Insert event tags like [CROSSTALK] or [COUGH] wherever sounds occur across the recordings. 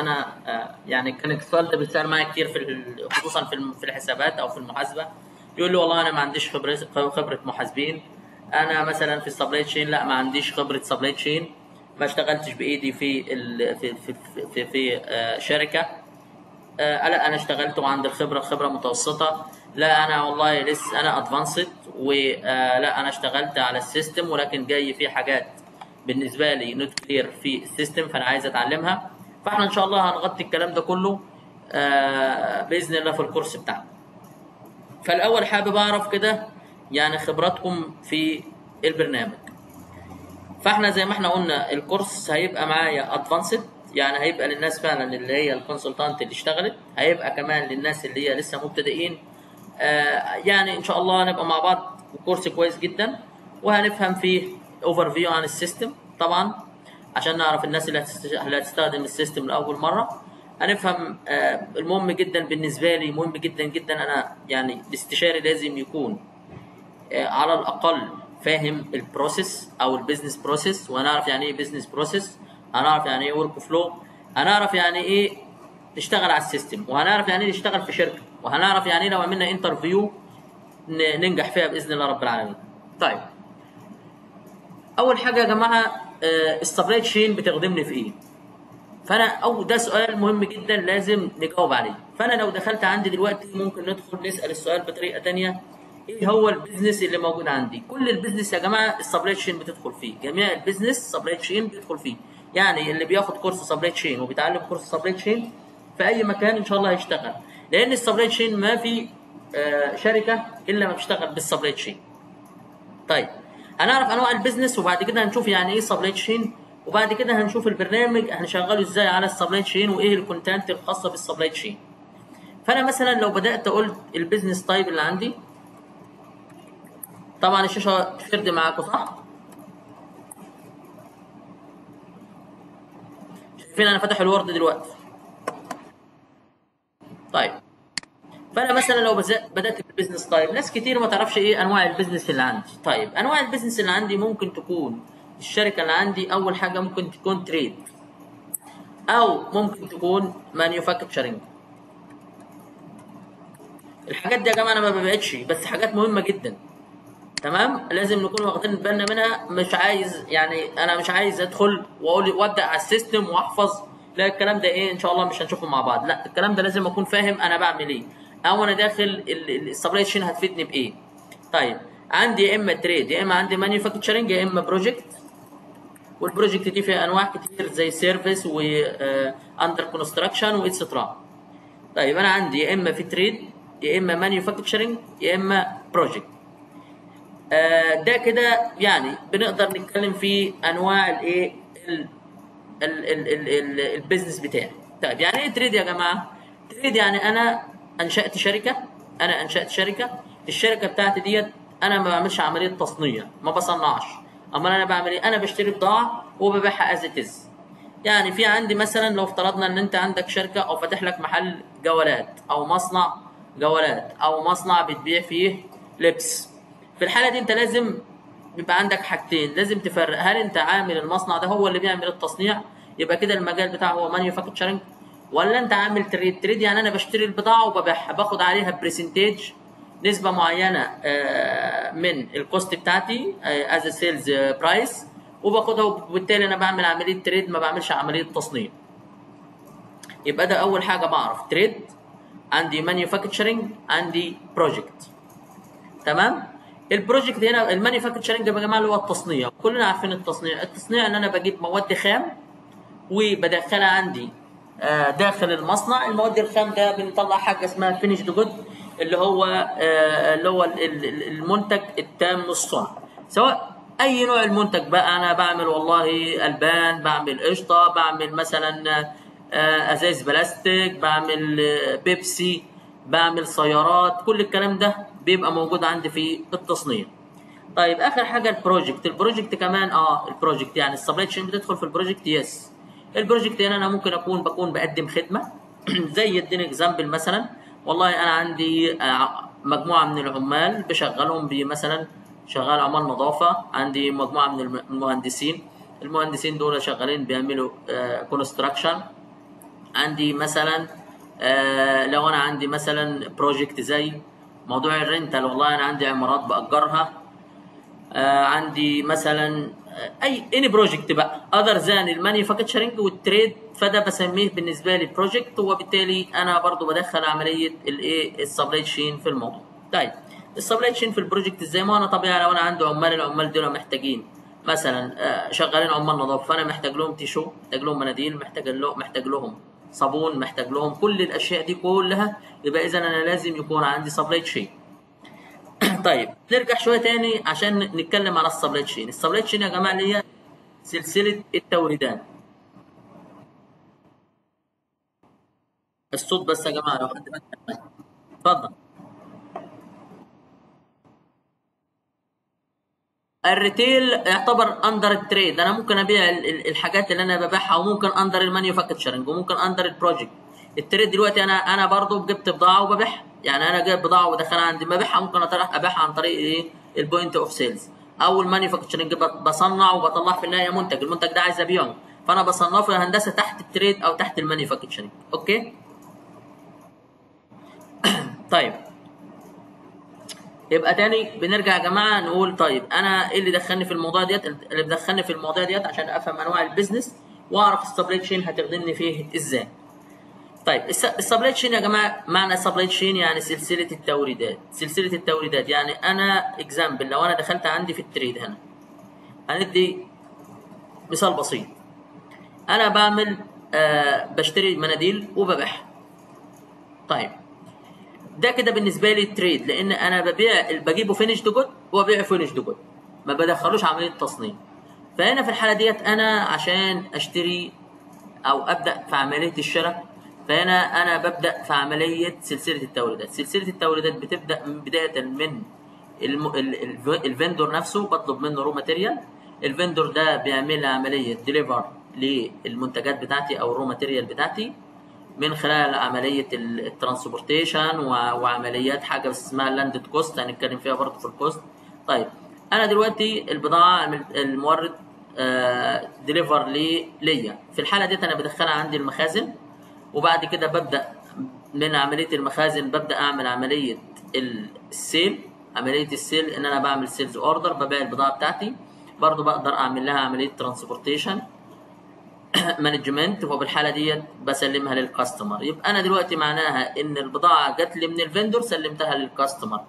أنا آه، يعني كان ده بيتسأل معايا كتير في خصوصا في الحسابات أو في المحاسبة. يقول لي والله أنا ما عنديش خبرة خبرة محاسبين. أنا مثلا في ال supply chain لا ما عنديش خبرة supply chain ما اشتغلتش بإيدي في ال في في في, في, في آه، شركة. آه لا أنا اشتغلت وعندي الخبرة خبرة متوسطة. لا أنا والله لسه أنا advanced ولا أنا اشتغلت على ال system ولكن جاي في حاجات بالنسبة لي not clear في ال system فأنا عايز أتعلمها. فاحنا ان شاء الله هنغطي الكلام ده كله آه بإذن الله في ال course بتاعنا. فالأول حابب أعرف كده يعني خبراتكم في البرنامج. فاحنا زي ما إحنا قلنا ال course هيبقى معايا advanced يعني هيبقى للناس فعلا اللي هي ال consultant اللي اشتغلت هيبقى كمان للناس اللي هي لسه مبتدئين. آه يعني إن شاء الله هنبقى مع بعض course كويس جدا وهنفهم فيه overview عن ال system. طبعا عشان نعرف الناس اللي هتست- اللي هتستخدم ال system لأول مرة. هنفهم آه المهم جدا بالنسبة لي مهم جدا جدا أنا يعني الاستشاري لازم يكون آه، على الأقل فاهم ال process أو ال business process وهنعرف يعني إيه business process هنعرف يعني إيه workflow هنعرف يعني إيه نشتغل على ال system وهنعرف يعني إيه نشتغل في شركة وهنعرف يعني إيه لو عملنا interview ننجح فيها بإذن الله رب العالمين. طيب. أول حاجة يا جماعة ال supply chain بتخدمني في إيه فأنا أو ده سؤال مهم جدا لازم نجاوب عليه. فأنا لو دخلت عندي دلوقتي ممكن ندخل نسأل السؤال بطريقة تانية. إيه هو ال business اللي موجود عندي؟ كل ال business يا جماعة ال supply chain بتدخل فيه. جميع ال business supply chain بيدخل فيه. يعني اللي بياخد course supply chain وبيتعلم course supply chain في أي مكان إن شاء الله هيشتغل. لأن ال supply chain ما في آه، شركة إلا ما بتشتغل بال supply chain طيب. هنعرف أنواع ال business وبعد كده هنشوف يعني إيه supply chain وبعد كده هنشوف البرنامج هنشغله إزاي على ال supply chain وإيه ال content الخاصة بال supply chain فأنا مثلا لو بدأت قلت ال business type اللي عندي طبعا الشاشة shared معاكم صح؟ شايفين أنا فاتح ال Word دلوقتي. طيب. فأنا مثلا لو بدأت بال business type ناس كتير ما تعرفش إيه أنواع ال business اللي عندي. طيب أنواع ال business اللي عندي ممكن تكون الشركة اللي عندي أول حاجة ممكن تكون trade أو ممكن تكون manufacturing الحاجات دي يا جماعة أنا ما ببعدش بس حاجات مهمة جدا. تمام؟ لازم نكون واخدين بالنا منها. مش عايز يعني أنا مش عايز أدخل وأقول وأبدأ على ال system وأحفظ لا الكلام ده إيه إن شاء الله مش هنشوفه مع بعض. لا الكلام ده لازم أكون فاهم أنا بعمل إيه. أو أنا داخل ال supply chain هتفيدني بإيه؟ طيب عندي يا إما trade يا إما عندي manufacturing يا إما project وال project دي فيها أنواع كتير زي service و under construction و et cetera طيب أنا عندي يا إما في trade يا إما manufacturing يا إما project آه، ده كده يعني بنقدر نتكلم في أنواع الايه ال- ال- ال- ال- ال- ال business بتاعي. طيب يعني إيه trade يا جماعة؟ trade يعني أنا أنشأت شركة أنا أنشأت شركة الشركة بتاعتي ديت أنا ما بعملش عملية تصنيع ما بصنعش. أمال أنا بعمل إيه؟ أنا بشتري بضاعة وببيعها as it is يعني في عندي مثلا لو افترضنا إن أنت عندك شركة أو فاتح لك محل جوالات أو مصنع جوالات أو مصنع بتبيع فيه لبس. في الحالة دي أنت لازم بيبقى عندك حاجتين لازم تفرق. هل أنت عامل المصنع ده هو اللي بيعمل التصنيع؟ يبقى كده المجال بتاعه هو manufacturing ولا انت عامل trade trade يعني أنا بشتري البضاعة وببيعها باخد عليها percentage نسبة معينة آه، من ال cost بتاعتي as sales price وباخدها وبالتالي أنا بعمل عملية trade ما بعملش عملية تصنيع. يبقى ده أول حاجة بعرف trade عندي manufacturing عندي project تمام؟ ال project هنا ال manufacturing يا جماعة اللي هو التصنيع. كلنا عارفين التصنيع. التصنيع إن أنا بجيب مواد خام وبدخلها عندي داخل المصنع. المواد الخام ده بنطلع حاجة اسمها finished good اللي هو آه، اللي هو ال- ال- ال- المنتج التام الصنع سواء أي نوع المنتج بقى أنا بعمل والله ألبان بعمل قشطة بعمل مثلا آه، أزايز بلاستيك بعمل آه، بيبسي بعمل سيارات. كل الكلام ده بيبقى موجود عندي في التصنيع. طيب آخر حاجة ال project. ال project كمان آه ال project يعني ال supply chain بتدخل في ال project yes ال project هنا أنا ممكن أكون بكون بقدم خدمة. [CLEARS THROAT] زي اديني example مثلا والله أنا عندي آه، مجموعة من العمال بشغلهم بمثلا شغال عمال نظافة. عندي مجموعة من الم- المهندسين. المهندسين دول شغالين بيعملوا construction عندي مثلا آه لو أنا عندي مثلا project زي موضوع ال rental والله أنا عندي عمارات بأجرها. آه عندي مثلا آه، اي any project بقى. other than ال manufacturing وال trade فده بسميه بالنسبة لي project وبالتالي أنا برضو بدخل عملية الايه ال supply chain في الموضوع. طيب ال supply chain في ال project إزاي ما أنا طبيعي لو أنا عندي عمال العمال دول محتاجين. مثلا آه، شغالين عمال نظافة فانا محتاج لهم tissue محتاج لهم مناديل محتاج لهم محتاج لهم صابون محتاج لهم كل الأشياء دي كلها. يبقى اذا أنا لازم يكون عندي supply chain [COUGHS] طيب نرجع شوية تاني عشان نتكلم على ال supply chain. ال supply chain يا جماعة اللي هي سلسلة التوريدات الصوت بس يا جماعة لو حد اتفضل. ال retail يعتبر under ال trade أنا ممكن أبيع ال- ال- الحاجات اللي أنا ببيعها وممكن under ال manufacturing وممكن under ال project ال trade دلوقتي أنا أنا برضو جبت بضاعة وببيعها. يعني أنا جايب بضاعة ودخلها عندي ببيعها ممكن أبيعها عن طريق إيه؟ ال point of sales أو ال manufacturing بصنع وبطلع في النهاية منتج. المنتج ده عايز أبيعه. فأنا بصنفه يا هندسه تحت ال trade أو تحت ال manufacturing okay؟ [COUGHS] طيب. يبقى تاني بنرجع يا جماعة نقول طيب أنا إيه اللي دخلني في الموضوع ديت؟ اللي دخلني في الموضوع ديت عشان أفهم أنواع ال business وأعرف ال supply chain هتخدمني فيه إزاي. طيب ال supply chain يا جماعة معنى supply chain يعني سلسلة التوريدات. سلسلة التوريدات يعني أنا example لو أنا دخلت عندي في ال trade هنا هندي مثال بسيط. أنا بعمل آه بشتري مناديل وببيعها. طيب ده كده بالنسبة لي trade لأن أنا ببيع بجيبه finished good وببيعه finished good ما بدخلوش عملية تصنيع. فهنا في الحالة ديت أنا عشان أشتري أو أبدأ في عملية الشراء فهنا أنا ببدأ في عملية سلسلة التوريدات سلسلة التوريدات بتبدأ من بداية من. ال vendor نفسه بطلب منه raw material ال vendor ده بيعمل لي عملية deliver للمنتجات بتاعتي أو ال raw material بتاعتي من خلال عملية ال transportation وعمليات حاجة اسمها landed cost هنتكلم فيها برضه في ال cost طيب أنا دلوقتي البضاعة المورد ديليفر لي ليا. في الحالة ديت أنا بدخلها عندي المخازن. وبعد كده ببدأ من عملية المخازن ببدأ أعمل عملية ال sale. عملية ال sale إن أنا بعمل sales order ببيع البضاعة بتاعتي. برضو بقدر أعمل لها عملية transportation management وبالحاله ديت بسلمها لل customer يبقى أنا دلوقتي معناها إن البضاعة جات لي من ال vendor سلمتها لل customer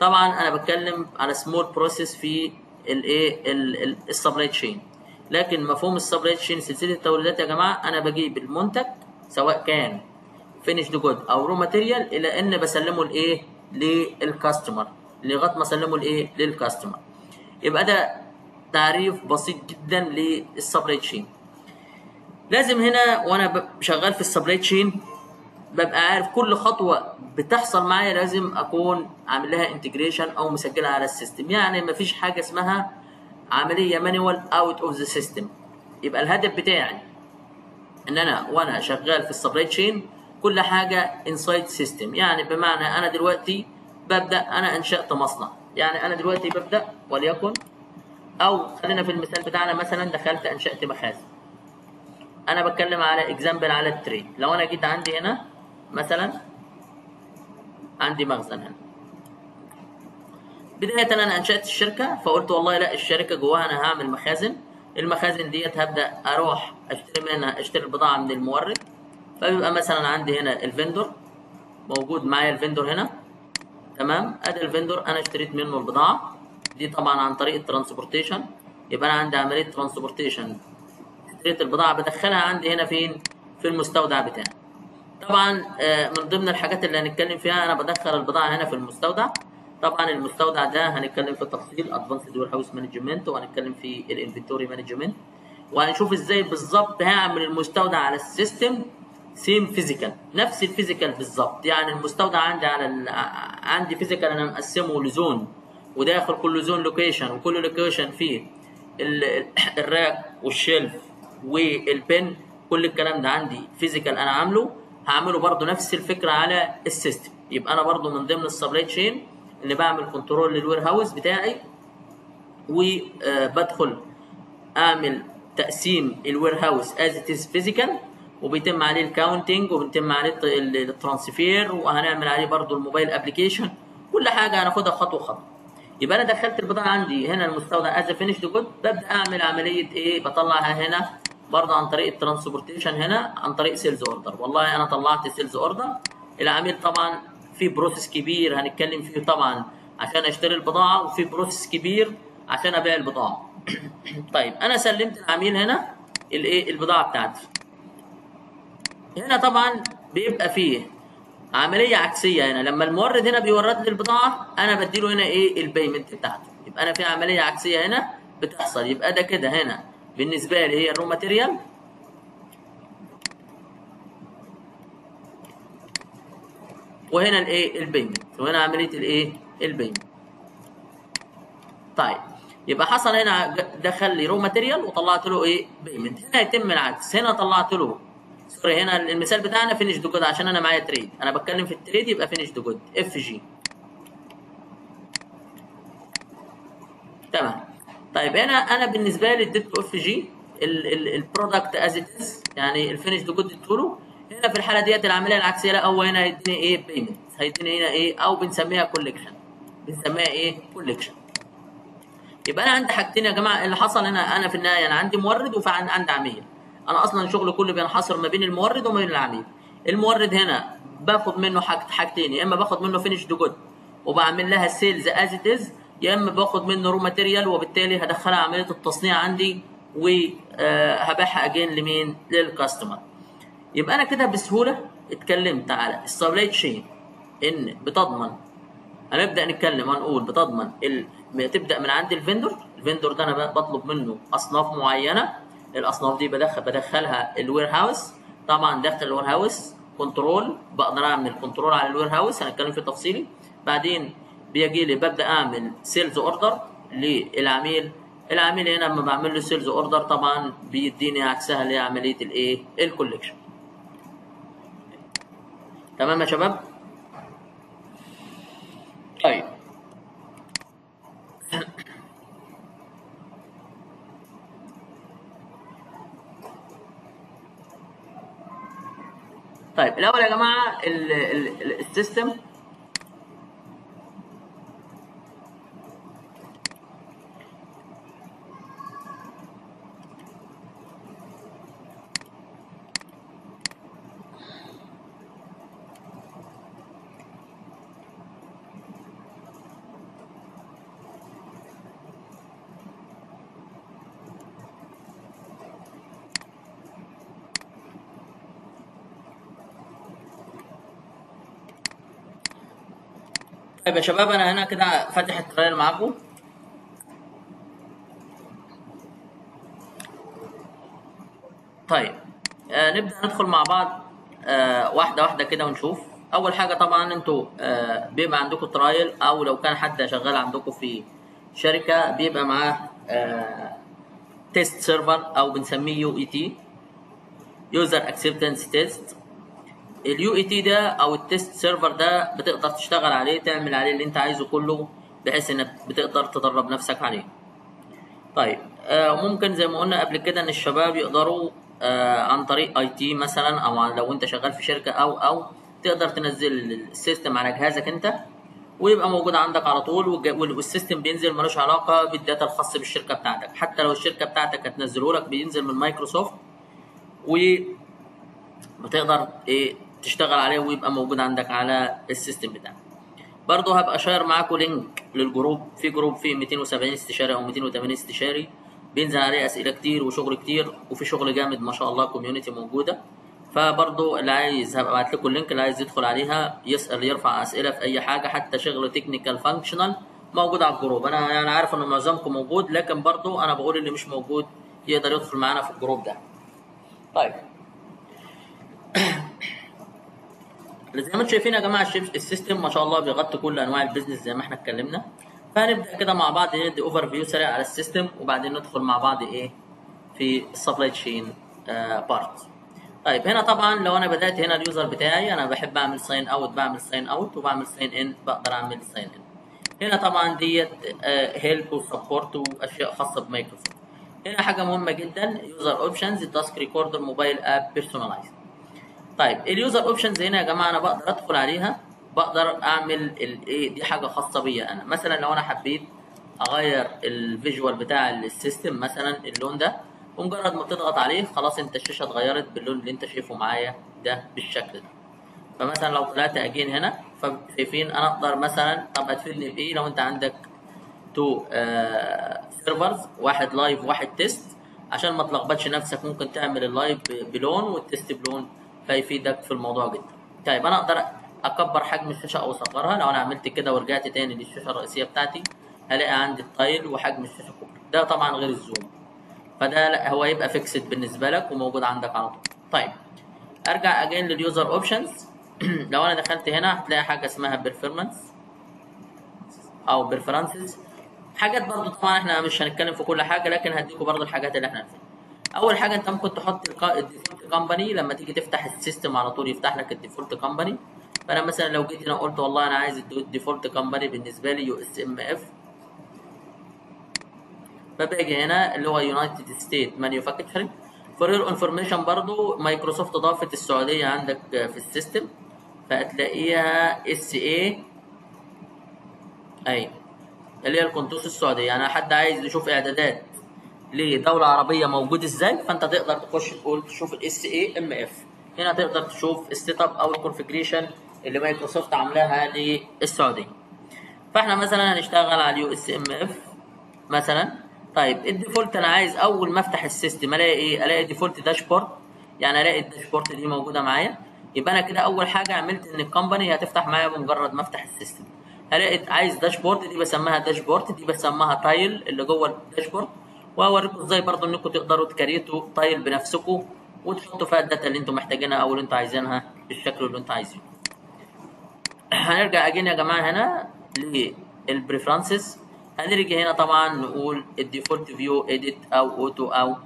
طبعا أنا بتكلم على small process في الايه ال supply chain لكن مفهوم ال supply chain سلسلة التوريدات يا جماعة أنا بجيب المنتج سواء كان finish good أو raw material إلى أن بسلمه لايه لل customer لغاية ما اسلمه لايه لل customer يبقى ده تعريف بسيط جدا لل supply chain لازم هنا وأنا شغال في ال supply chain ببقى عارف كل خطوة بتحصل معايا لازم أكون عامل لها integration أو مسجلها على ال system. يعني مفيش حاجة اسمها عملية manual out of the system يبقى الهدف بتاعي إن أنا وأنا شغال في ال supply chain كل حاجة inside system يعني بمعنى أنا دلوقتي ببدأ أنا أنشأت مصنع. يعني أنا دلوقتي ببدأ وليكن أو خلينا في المثال بتاعنا مثلا دخلت أنشأت مخازن أنا بتكلم على example على ال trade لو أنا جيت عندي هنا مثلا عندي مخزن هنا. بداية أنا أنشأت الشركة فقلت والله لا الشركة جواها أنا هعمل مخازن المخازن ديت هبدأ أروح أشتري منها أشتري البضاعة من المورد. فبيبقى مثلا عندي هنا ال vendor موجود معايا ال vendor هنا. تمام؟ أدي ال vendor أنا اشتريت منه البضاعة. دي طبعا عن طريق ال transportation. يبقى أنا عندي عملية transportation. اشتريت البضاعة بدخلها عندي هنا فين؟ في المستودع بتاعي. طبعا من ضمن الحاجات اللي هنتكلم فيها أنا بدخل البضاعة هنا في المستودع. طبعا المستودع ده هنتكلم في التفصيل advanced warehouse management وهنتكلم في ال inventory management وهنشوف إزاي بالظبط هعمل المستودع على ال system same physical نفس ال physical بالظبط. يعني المستودع عندي على ال... عندي physical أنا مقسمه ل zone وداخل كل zone location وكل location فيه ال... ال rack وال shelf وال bin كل الكلام ده عندي physical أنا عامله. هعمله برضو نفس الفكرة على ال system يبقى أنا برضو من ضمن ال supply chain اللي بعمل control لل warehouse بتاعي وبدخل أعمل تقسيم ال warehouse as it is physical وبيتم عليه ال counting وبيتم عليه الت- ال- ال transfer وهنعمل عليه برضو ال mobile application كل حاجة هناخدها خطوة خطوة. يبقى أنا دخلت البضاعة عندي هنا المستودع as finished good ببدأ أعمل عملية إيه؟ بطلعها هنا برضه عن طريق ال transportation هنا عن طريق sales order والله أنا طلعت sales order العميل طبعا في process كبير هنتكلم فيه طبعا عشان أشتري البضاعة وفي process كبير عشان أبيع البضاعة. [CLEARS THROAT] طيب أنا سلمت العميل هنا الايه البضاعة بتاعتي. هنا طبعا بيبقى فيه عملية عكسية هنا. لما المورد هنا بيورد لي البضاعة أنا بديله هنا إيه ال payment بتاعته. يبقى أنا في عملية عكسية هنا بتحصل. يبقى ده كده هنا بالنسبة لي هي ال raw material وهنا الايه؟ ال payment وهنا عملية الايه؟ ال payment طيب. يبقى حصل هنا دخل لي raw material وطلعت له إيه؟ payment هنا يتم العكس. هنا طلعت له. sorry هنا المثال بتاعنا finish good عشان أنا معايا trade أنا بتكلم في ال trade يبقى finish good FG تمام. طيب هنا أنا بالنسبة لي اديت له FG ال product as it is يعني ال finish good اديته هنا في الحالة ديت العملية العكسية لا هو هنا هيديني إيه payment هيديني هنا إيه أو بنسميها collection بنسميها إيه؟ collection يبقى أنا عندي حاجتين يا جماعة اللي حصل هنا أنا في النهاية أنا عندي مورد وفي عن- عندي عميل. أنا أصلا شغلي كله بينحصر ما بين المورد وما بين العميل. المورد هنا باخد منه حاجت حاجتين يا إما باخد منه finish good وبعمل لها sales as it is يا إما باخد منه raw material وبالتالي هدخلها عملية التصنيع عندي وهبيعها again لمين؟ لل customer يبقى أنا كده بسهولة. اتكلمت على ال supply chain. إن بتضمن. هنبدأ نتكلم هنقول بتضمن ال... تبدأ من عند ال vendor ال vendor ده أنا بطلب منه أصناف معينة. الأصناف دي بدخل بدخلها ال warehouse طبعا داخل ال warehouse control بقدر أعمل control على ال warehouse هنتكلم فيه تفصيلي بعدين بيجي لي ببدأ أعمل sales order للعميل. العميل هنا لما بعمل له sales order طبعا بيديني عكسها اللي هي عمليه الايه ال collection تمام يا شباب؟ طيب. طيب الأول يا جماعة ال- ال- ال- ال system طيب يا شباب أنا هنا كده فاتح ال trial معاكم. طيب آه نبدأ ندخل مع بعض آه واحدة واحدة كده ونشوف. أول حاجة طبعا أنتوا آه بيبقى عندكم trial أو لو كان حد شغال عندكم في شركة بيبقى معاه آه test server أو بنسميه UAT user acceptance test ال UAT ده أو ال test server ده بتقدر تشتغل عليه تعمل عليه اللي أنت عايزه كله بحيث إنك بتقدر تدرب نفسك عليه. طيب آه ممكن زي ما قلنا قبل كده إن الشباب يقدروا آه عن طريق IT مثلا أو لو أنت شغال في شركة أو أو تقدر تنزل ال system على جهازك أنت ويبقى موجود عندك على طول وال system بينزل ملوش علاقة بال data الخاص بالشركة بتاعتك. حتى لو الشركة بتاعتك هتنزله لك بينزل من مايكروسوفت و بتقدر إيه تشتغل عليه ويبقى موجود عندك على ال system بتاعك. برضه هبقى share معاكم link لل group. في group فيه 270 استشاري أو 280 استشاري. بينزل عليه أسئلة كتير وشغل كتير وفي شغل جامد ما شاء الله community موجودة. فبرضه اللي عايز هبقى أبعت لكم ال link اللي عايز يدخل عليها يسأل يرفع أسئلة في أي حاجة حتى شغل technical functional موجود على ال group. أنا يعني عارف ان معظمكم موجود لكن برضه أنا بقول اللي مش موجود يقدر يدخل معانا في ال group ده. طيب. زي ما أنتم شايفين يا جماعة ال system ما شاء الله بيغطي كل أنواع ال business زي ما إحنا اتكلمنا. فهنبدأ كده مع بعض ندي overview سريع على ال system وبعدين ندخل مع بعض إيه؟ في ال supply chain part طيب هنا طبعا لو أنا بدأت هنا ال user بتاعي أنا بحب أعمل sign out بعمل sign out وبعمل sign in بقدر أعمل sign in هنا طبعا ديت help و support واشياء خاصة بمايكروسوفت. هنا حاجة مهمة جدا user options task recorder mobile app personalize طيب ال user options هنا يا جماعة أنا بقدر أدخل عليها بقدر أعمل الايه دي حاجة خاصة بيا أنا. مثلا لو أنا حبيت أغير ال visual بتاع ال system مثلا اللون ده ومجرد ما تضغط عليه خلاص أنت الشاشة اتغيرت باللون اللي أنت شايفه معايا ده بالشكل ده. فمثلا لو طلعت again هنا فشايفين أنا أقدر مثلا طب هتفيدني بإيه؟ لو أنت عندك two servers واحد live وواحد test عشان ما تلخبطش نفسك ممكن تعمل ال live بلون وال test بلون فيفيدك في الموضوع جدا. طيب أنا أقدر أكبر حجم الشاشة أو أصغرها؟ لو أنا عملت كده ورجعت تاني للشاشة الرئيسية بتاعتي هلاقي عندي ال tile وحجم الشاشة كبر ده طبعا غير ال zoom. فده لا هو يبقى fixed بالنسبة لك وموجود عندك على طول. طيب أرجع again لل user options لو أنا دخلت هنا هتلاقي حاجة اسمها performance أو preferences حاجات برضو طبعا إحنا مش هنتكلم في كل حاجة لكن هديكم برضو الحاجات اللي إحنا عارفينها. أول حاجة أنت ممكن تحط ال default company لما تيجي تفتح ال system على طول يفتح لك ال default company فأنا مثلا لو جيت هنا قلت والله أنا عايز ال default company بالنسبة لي USMF. فباجي هنا اللي هو United State manufacturing for your information برضو مايكروسوفت ضافت السعودية عندك في ال system. فهتلاقيها SAI اللي هي ال Contoso السعودية. يعني حد عايز يشوف إعدادات لدولة عربية موجود إزاي؟ فأنت تقدر تخش تقول تشوف ال SAMF هنا تقدر تشوف ال setup أو ال configuration اللي مايكروسوفت عاملاها للسعودية. فإحنا مثلا هنشتغل على ال USMF مثلا. طيب ال default أنا عايز أول ما أفتح ال system ألاقي إيه؟ ألاقي default dashboard. يعني ألاقي ال dashboard دي موجودة معايا. يبقى أنا كده أول حاجة عملت إن ال company هتفتح معايا بمجرد ما أفتح ال system. هلاقي عايز dashboard دي بسميها dashboard. دي بسميها tile اللي جوه ال dashboard. وهوريكم إزاي برضو إنكم تقدروا تكريتوا tile بنفسكم وتحطوا فيها ال data اللي أنتم محتاجينها أو اللي أنتم عايزينها بالشكل اللي أنتم عايزينه. هنرجع again يا جماعة هنا لل preferences هنرجع هنا طبعا نقول ال default view edit أو auto أو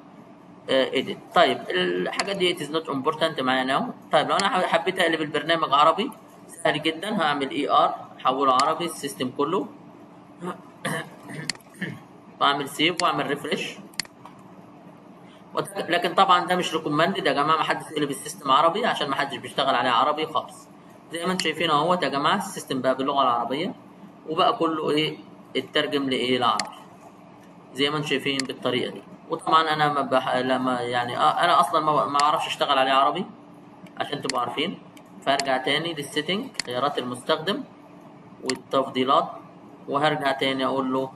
edit طيب الحاجات دي is not important معايا now طيب لو أنا حبيت أقلب البرنامج عربي سهل جدا. هعمل AR احوله عربي ال system كله. واعمل save وأعمل refresh لكن طبعا ده مش recommended يا جماعة ما حدش يقلب ال system عربي عشان ما حدش بيشتغل عليه عربي خالص. زي ما أنتم شايفين اهوت يا جماعة ال system بقى باللغة العربية. وبقى كله إيه؟ اترجم لإيه؟ العربي زي ما أنتم شايفين بالطريقة دي. وطبعا أنا ما بح... لما يعني آه أنا أصلا ما, ما أعرفش أشتغل عليه عربي عشان تبقوا عارفين. فأرجع تاني لل setting خيارات المستخدم والتفضيلات. وهرجع تاني أقول له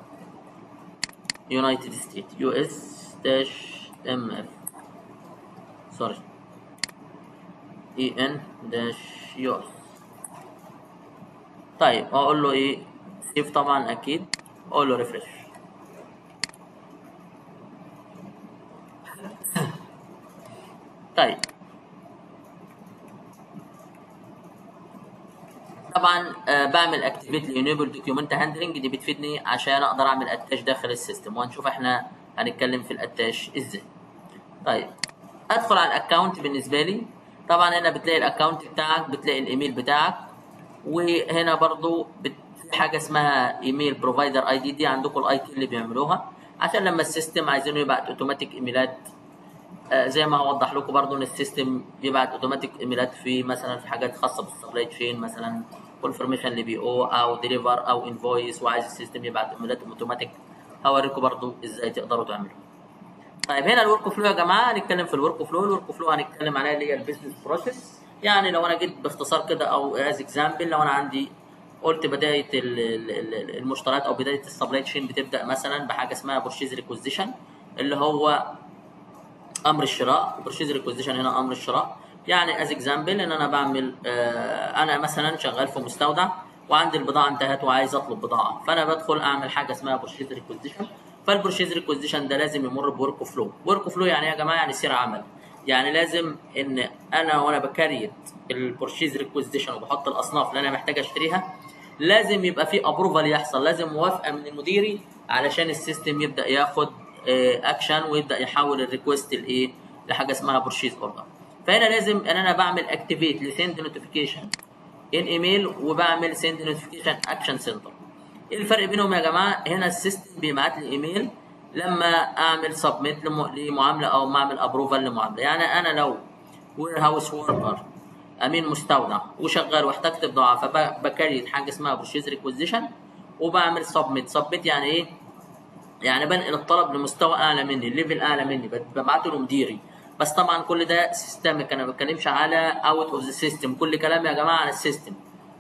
United State US dash MF sorry EN dash US طيب أقول له إيه؟ save طبعا أكيد. أقول له refresh [LAUGHS] طيب. طبعا آه بعمل activate ل enable document handling دي بتفيدني عشان أقدر أعمل attach داخل ال system. وهنشوف إحنا هنتكلم في ال attach إزاي. طيب أدخل على ال account بالنسبة لي. طبعا هنا بتلاقي ال account بتاعك بتلاقي الإيميل بتاعك. وهنا برضو. في حاجة اسمها email provider ID دي عندكم ال IT اللي بيعملوها. عشان لما ال system عايزينه يبعت أوتوماتيك إيميلات زي ما هوضح لكم برضو إن ال system يبعت أوتوماتيك إيميلات في مثلا في حاجات خاصة بال supply chain مثلا confirmation ل PO أو deliver أو invoice وعايز ال system يبعت إيميلات أوتوماتيك. هوريكم برضو إزاي تقدروا تعملوا. طيب هنا ال workflow يا جماعة هنتكلم في ال workflow ال workflow هنتكلم عليها اللي هي ال business process يعني لو أنا جيت باختصار كده أو as example لو أنا عندي قلت بداية المشتريات أو بداية ال supply chain بتبدأ مثلا بحاجة اسمها purchase requisition اللي هو أمر الشراء purchase requisition هنا أمر الشراء. يعني as example إن أنا بعمل آه أنا مثلا شغال في مستودع وعندي البضاعة انتهت وعايز أطلب بضاعة. فأنا بدخل أعمل حاجة اسمها purchase requisition فال purchase requisition ده لازم يمر ب workflow workflow يعني يا جماعة؟ يعني سير عمل. يعني لازم إن أنا وأنا ب create ال purchase requisition وبحط الأصناف اللي أنا محتاج أشتريها لازم يبقى في approval يحصل. لازم موافقة من المديري علشان ال system يبدأ ياخد اكشن ويبدأ يحول ال request لإيه؟ لحاجة اسمها purchase order فهنا لازم إن أنا بعمل activate ل send notification in email وبعمل send notification action center إيه الفرق بينهم يا جماعة؟ هنا ال system بيبعت لي ايميل لما أعمل submit لمعاملة أو ما أعمل approval لمعاملة. يعني أنا لو warehouse worker أمين مستودع وشغال واحتجت بضاعه فب create حاجة اسمها purchase requisition وبعمل submit submit يعني إيه؟ يعني بنقل الطلب لمستوى أعلى مني level أعلى مني ببعته لمديري بس طبعا كل ده systematic أنا ما بتكلمش على out of the system كل كلامي يا جماعة على ال system.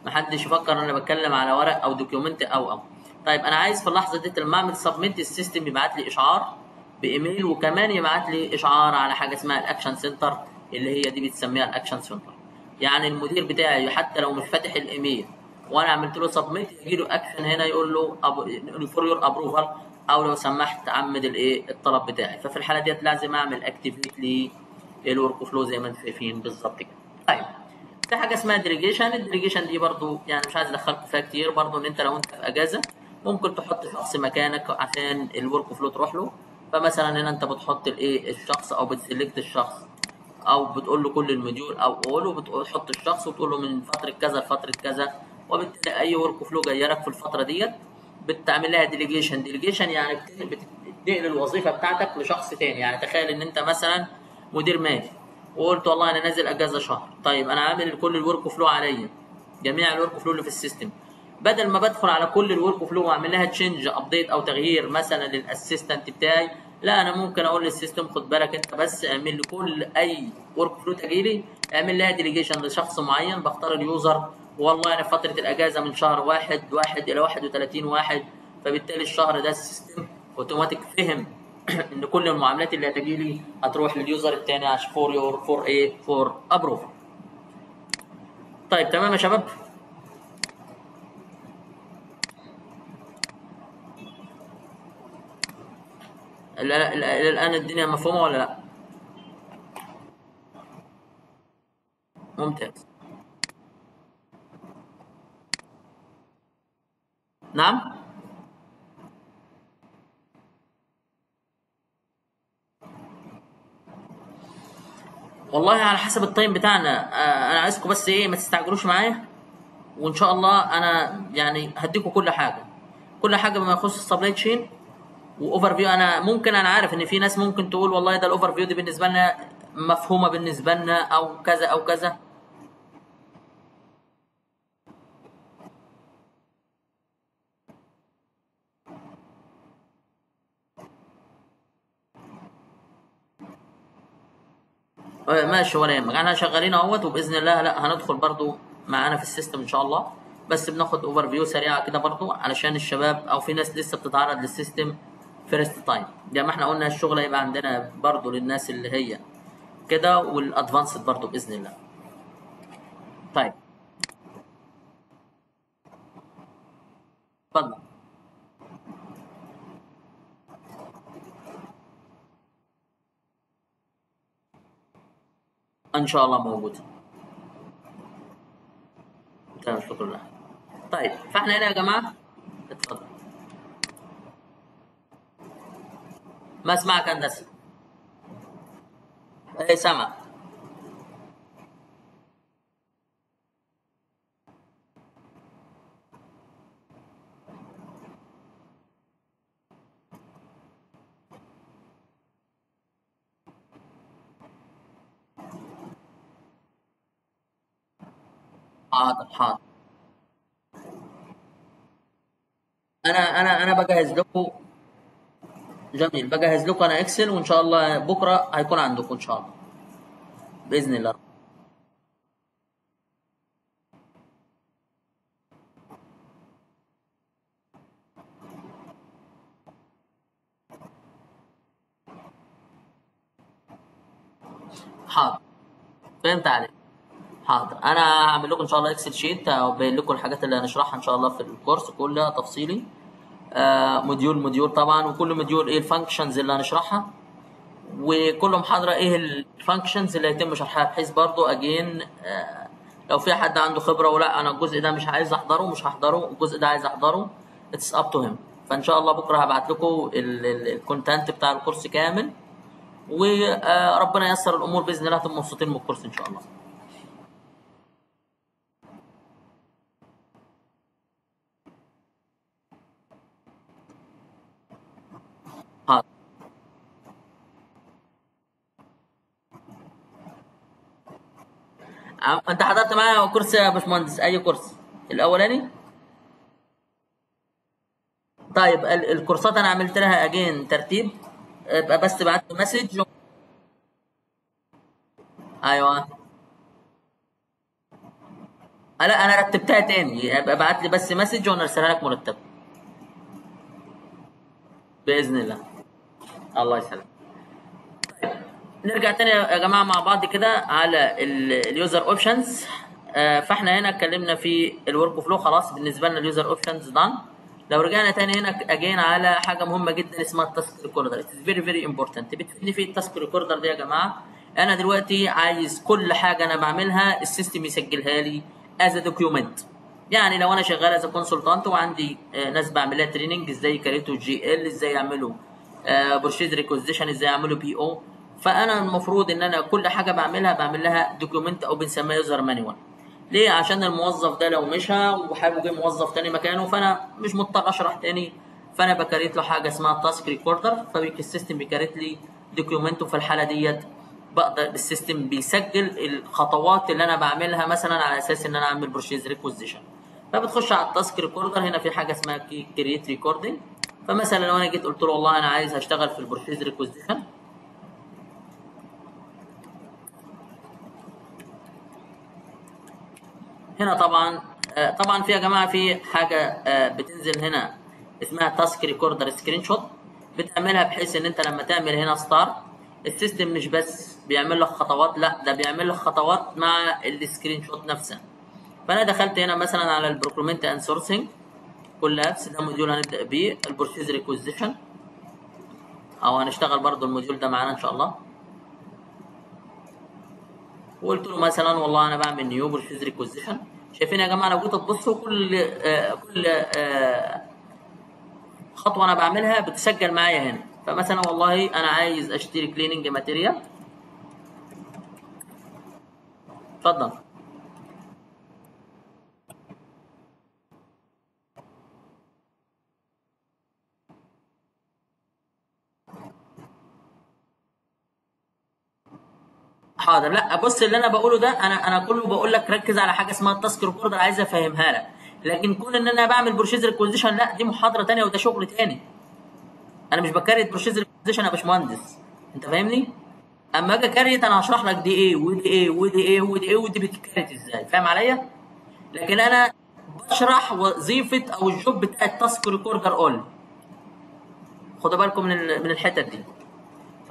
محدش يفكر إن أنا بتكلم على ورق أو document أو أو. طيب أنا عايز في اللحظة دي لما أعمل submit ال system يبعت لي إشعار بإيميل وكمان يبعت لي إشعار على حاجة اسمها ال action center اللي هي دي بتسميها ال action center. يعني المدير بتاعي حتى لو مش فاتح الإيميل وأنا عملت له submit يجي له اكشن هنا يقول له for your approval أو لو سمحت عمد الإيه الطلب بتاعي. ففي الحالة ديت لازم أعمل activate لل workflow زي ما أنتم شايفين بالظبط كده. طيب في حاجة اسمها delegation ال delegation دي برضو يعني مش عايز أدخلكم فيها كتير. برضو إن أنت لو أنت في أجازة ممكن تحط شخص مكانك عشان ال workflow تروح له. فمثلا هنا أنت بتحط الإيه الشخص أو بت select الشخص أو بتقول له كل ال module أو all وبتحط الشخص وتقول له من فترة كذا لفترة كذا. وبالتالي أي workflow جاية لك في الفترة ديت بتعمل لها delegation delegation يعني بتنقل الوظيفة بتاعتك لشخص تاني. يعني تخيل إن أنت مثلا مدير مالي وقلت والله أنا نازل أجازة شهر. طيب أنا عامل كل ال workflow عليا. جميع ال workflow اللي في ال system. بدل ما بدخل على كل ال workflow وأعمل لها change update أو تغيير مثلا لل assistant بتاعي لا أنا ممكن أقول لل system خد بالك أنت بس اعمل لي كل أي workflow تجيلي اعمل لها delegation لشخص معين بختار ال user والله أنا فترة الأجازة من شهر واحد واحد إلى 31 واحد فبالتالي الشهر ده ال system اوتوماتيك فهم [CLEARS THROAT] إن كل المعاملات اللي هتجي لي هتروح لل user الثاني عشان for your for إيه for approve طيب تمام يا شباب؟ إلى الآن الدنيا مفهومة ولا لأ؟ ممتاز. نعم؟ والله على حسب التايم بتاعنا. أنا عايزكم بس إيه ما تستعجلوش معايا. وإن شاء الله أنا يعني هديكم كل حاجة. كل حاجة بما يخص ال supply chain و overview أنا ممكن أنا عارف إن في ناس ممكن تقول والله ده ال overview دي بالنسبة لنا مفهومة بالنسبة لنا أو كذا أو كذا. ماشي ولا يهمك. إحنا شغالين اهوت وبإذن الله لا هندخل برضو معانا في ال system إن شاء الله. بس بناخد overview سريعة كده برضو علشان الشباب أو في ناس لسه بتتعرض لل system first time زي ما إحنا قلنا الشغل هيبقى عندنا برضو للناس اللي هي كده وال advanced برضو بإذن الله. طيب. اتفضل. إن شاء الله موجود. تمام شكرا طيب فإحنا هنا يا جماعة. اتفضل. ما اسمعك هندسة؟ إيه سامع. حاضر أنا أنا أنا بجهز لكم. جميل. بجهز لكم أنا اكسل وإن شاء الله بكرة هيكون عندكم إن شاء الله. بإذن الله حاضر فهمت عليك حاضر أنا هعمل لكم إن شاء الله Excel sheet وبين لكم الحاجات اللي هنشرحها إن شاء الله في الكورس كلها تفصيلي. آه module module طبعا وكل module إيه ال functions اللي هنشرحها. وكل محاضره إيه ال functions اللي هيتم شرحها بحيث برضو again آه لو في حد عنده خبرة ولا أنا الجزء ده مش عايز أحضره مش هحضره الجزء ده عايز أحضره it's up to him فإن شاء الله بكرة هبعت لكم ال content بتاع الكورس كامل. وربنا ييسر الأمور بإذن الله تبقوا مبسوطين من الكورس إن شاء الله حاضر عم- أنت حضرت معايا كورس يا باشمهندس أي كورس؟ الأولاني؟ طيب ال- الكورسات أنا عملت لها again ترتيب أبقى بس بعت message أيوه. لا أنا رتبتها تاني أبقى ابعت لي بس message وأنا أرسلها لك مرتب. بإذن الله. الله يسلمك. نرجع تاني يا جماعة مع بعض كده على ال user options فاحنا هنا اتكلمنا في ال workflow خلاص بالنسبة لنا ال user options done لو رجعنا تاني هنا again على حاجة مهمة جدا اسمها ال task recorder it's very very important بتفيدني في ال task recorder دي يا جماعة. أنا دلوقتي عايز كل حاجة أنا بعملها ال system يسجلها لي as document يعني لو أنا شغال as consultant وعندي آه، ناس بعمل لها training إزاي create وا GL إزاي يعملوا purchase requisition إزاي يعملوا PO فأنا المفروض إن أنا كل حاجة بعملها بعمل لها document أو بنسميها user manual ليه؟ عشان الموظف ده لو مشى وحابب يجي موظف تاني مكانه فأنا مش مضطر أشرح تاني. فأنا ب create له حاجة اسمها task recorder فال system بي create لي document وفي الحالة ديت بقدر ال system بيسجل الخطوات اللي أنا بعملها مثلا على أساس إن أنا أعمل purchase requisition فبتخش على ال task recorder هنا في حاجة اسمها create recording فمثلا لو أنا جيت قلت له والله أنا عايز هشتغل في ال purchase requisition هنا طبعا آه، طبعا في يا جماعة في حاجة آه، بتنزل هنا اسمها task recorder screenshot بتعملها بحيث إن أنت لما تعمل هنا start ال system مش بس بيعمل لك خطوات لا ده بيعمل لك خطوات مع ال screenshot نفسها فأنا دخلت هنا مثلا على ال procurement and sourcing collapse ده module هنبدأ بيه ال purchase requisition أو هنشتغل برضو ال module ده معانا إن شاء الله. وقلت له مثلا والله أنا بعمل new purchase requisition شايفين يا جماعة لو جيت تبصوا كل آه كل آه خطوة أنا بعملها بتسجل معايا هنا. فمثلا والله أنا عايز أشتري cleaning material اتفضل. حاضر. لا بص اللي أنا بقوله ده أنا أنا كله بقول لك ركز على حاجة اسمها ال task recorder عايز أفهمها لك. لكن كون إن أنا بعمل purchase requisition لا دي محاضرة تانية وده شغل تاني. أنا مش ب create purchase requisition يا باشمهندس. أنت فاهمني؟ أما أجي create أنا هشرح لك دي إيه ودي إيه ودي إيه ودي إيه ودي بتت create إزاي. فاهم عليا؟ لكن أنا بشرح وظيفة أو ال job بتاع ال task recorder اول خدوا بالكم من ال- من الحتت دي.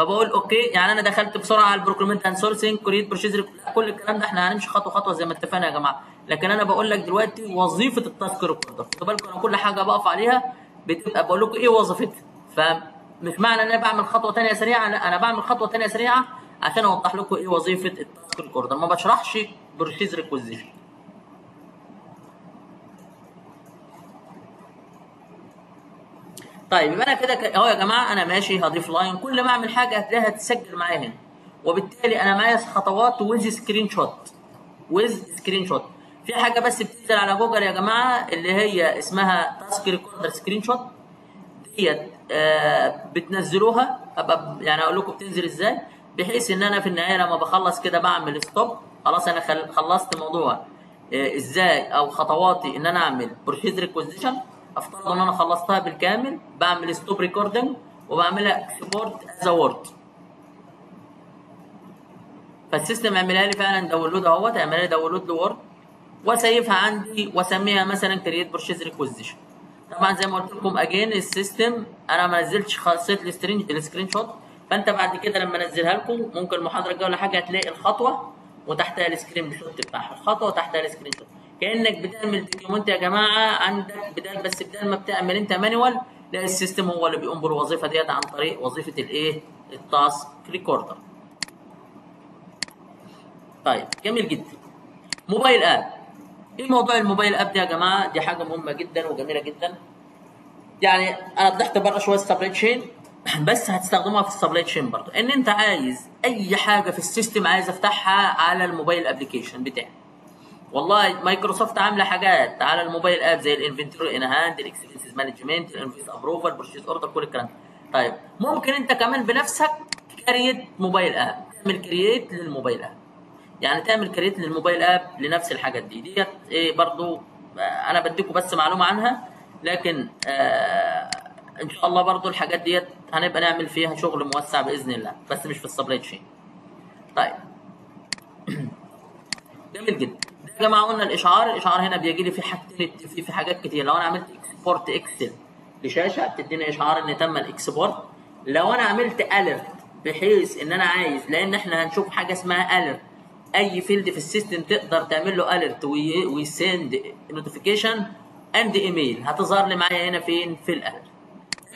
فبقول okay يعني أنا دخلت بسرعة على ال procurement and sourcing create purchase كل الكلام ده إحنا هنمشي خطوة خطوة زي ما اتفقنا يا جماعة. لكن أنا بقول لك دلوقتي وظيفة ال task recorder خدوا بالكم أنا كل حاجة بقف عليها بتبقى بقول لكم إيه وظيفتها. فمش معنى إن أنا بعمل خطوة ثانية سريعة لا أنا بعمل خطوة ثانية سريعة عشان أوضح لكم إيه وظيفة ال task recorder ما بشرحش purchase requisition طيب يبقى أنا كده أهو يا جماعة أنا ماشي هضيف line كل ما أعمل حاجة هتلاقيها تسجل معايا هنا. وبالتالي أنا معايا خطوات with screenshot with screenshot في حاجة بس بتنزل على جوجل يا جماعة اللي هي اسمها task recorder screenshot ديت آه، بتنزلوها. أبقى يعني أقول لكم بتنزل إزاي. بحيث إن أنا في النهاية لما بخلص كده بعمل stop خلاص أنا خل- خلصت موضوع آه، إزاي أو خطواتي إن أنا أعمل purchase requisition افترض أن أنا خلصتها بالكامل بعمل stop recording وبعملها export as Word فال system يعملها لي فعلا download أهوت يعملها لي download ل Word وأسيفها عندي وأسميها مثلا create purchase requisition طبعا زي ما قلت لكم again ال system أنا ما نزلتش خاصية ال screen ال screenshot فأنت بعد كده لما أنزلها لكم ممكن المحاضرة الجاية ولا حاجة هتلاقي الخطوة وتحتها ال screenshot بتاعها. الخطوة وتحتها ال screenshot كأنك بتعمل document يا جماعة عندك بدل بس بدل ما بتعمل انت manual لا ال system هو اللي بيقوم بالوظيفة ديت عن طريق وظيفة الايه؟ ال task recorder طيب جميل جدا. mobile app. إيه موضوع ال mobile app ده يا جماعة؟ دي حاجة مهمة جدا وجميلة جدا. يعني أنا طلعت بره شوية ال supply chain [CLEARS THROAT] بس هتستخدمها في ال supply chain برضه إن أنت عايز أي حاجة في ال system عايز أفتحها على ال mobile application بتاعي والله مايكروسوفت عاملة حاجات على ال mobile app زي ال inventory on hand ال expenses management ال invoice approval purchase order كل الكلام ده. طيب ممكن أنت كمان بنفسك create mobile app تعمل create لل mobile app. يعني تعمل create لل mobile app لنفس الحاجات دي. ديت إيه برضو آه، أنا بديكم بس معلومة عنها لكن آه إن شاء الله برضو الحاجات ديت هنبقى نعمل فيها شغل موسع بإذن الله بس مش في ال supply chain. طيب. [COUGHS] جميل جدا. يا جماعة قلنا الإشعار الإشعار هنا بيجي لي في حاجتين في, في حاجات كتير. لو أنا عملت export Excel لشاشة بتديني إشعار إن تم ال export لو أنا عملت alert بحيث إن أنا عايز لأن إحنا هنشوف حاجة اسمها alert أي field في ال system تقدر تعمل له alert وي send notification and email هتظهر لي معايا هنا فين؟ في ال alert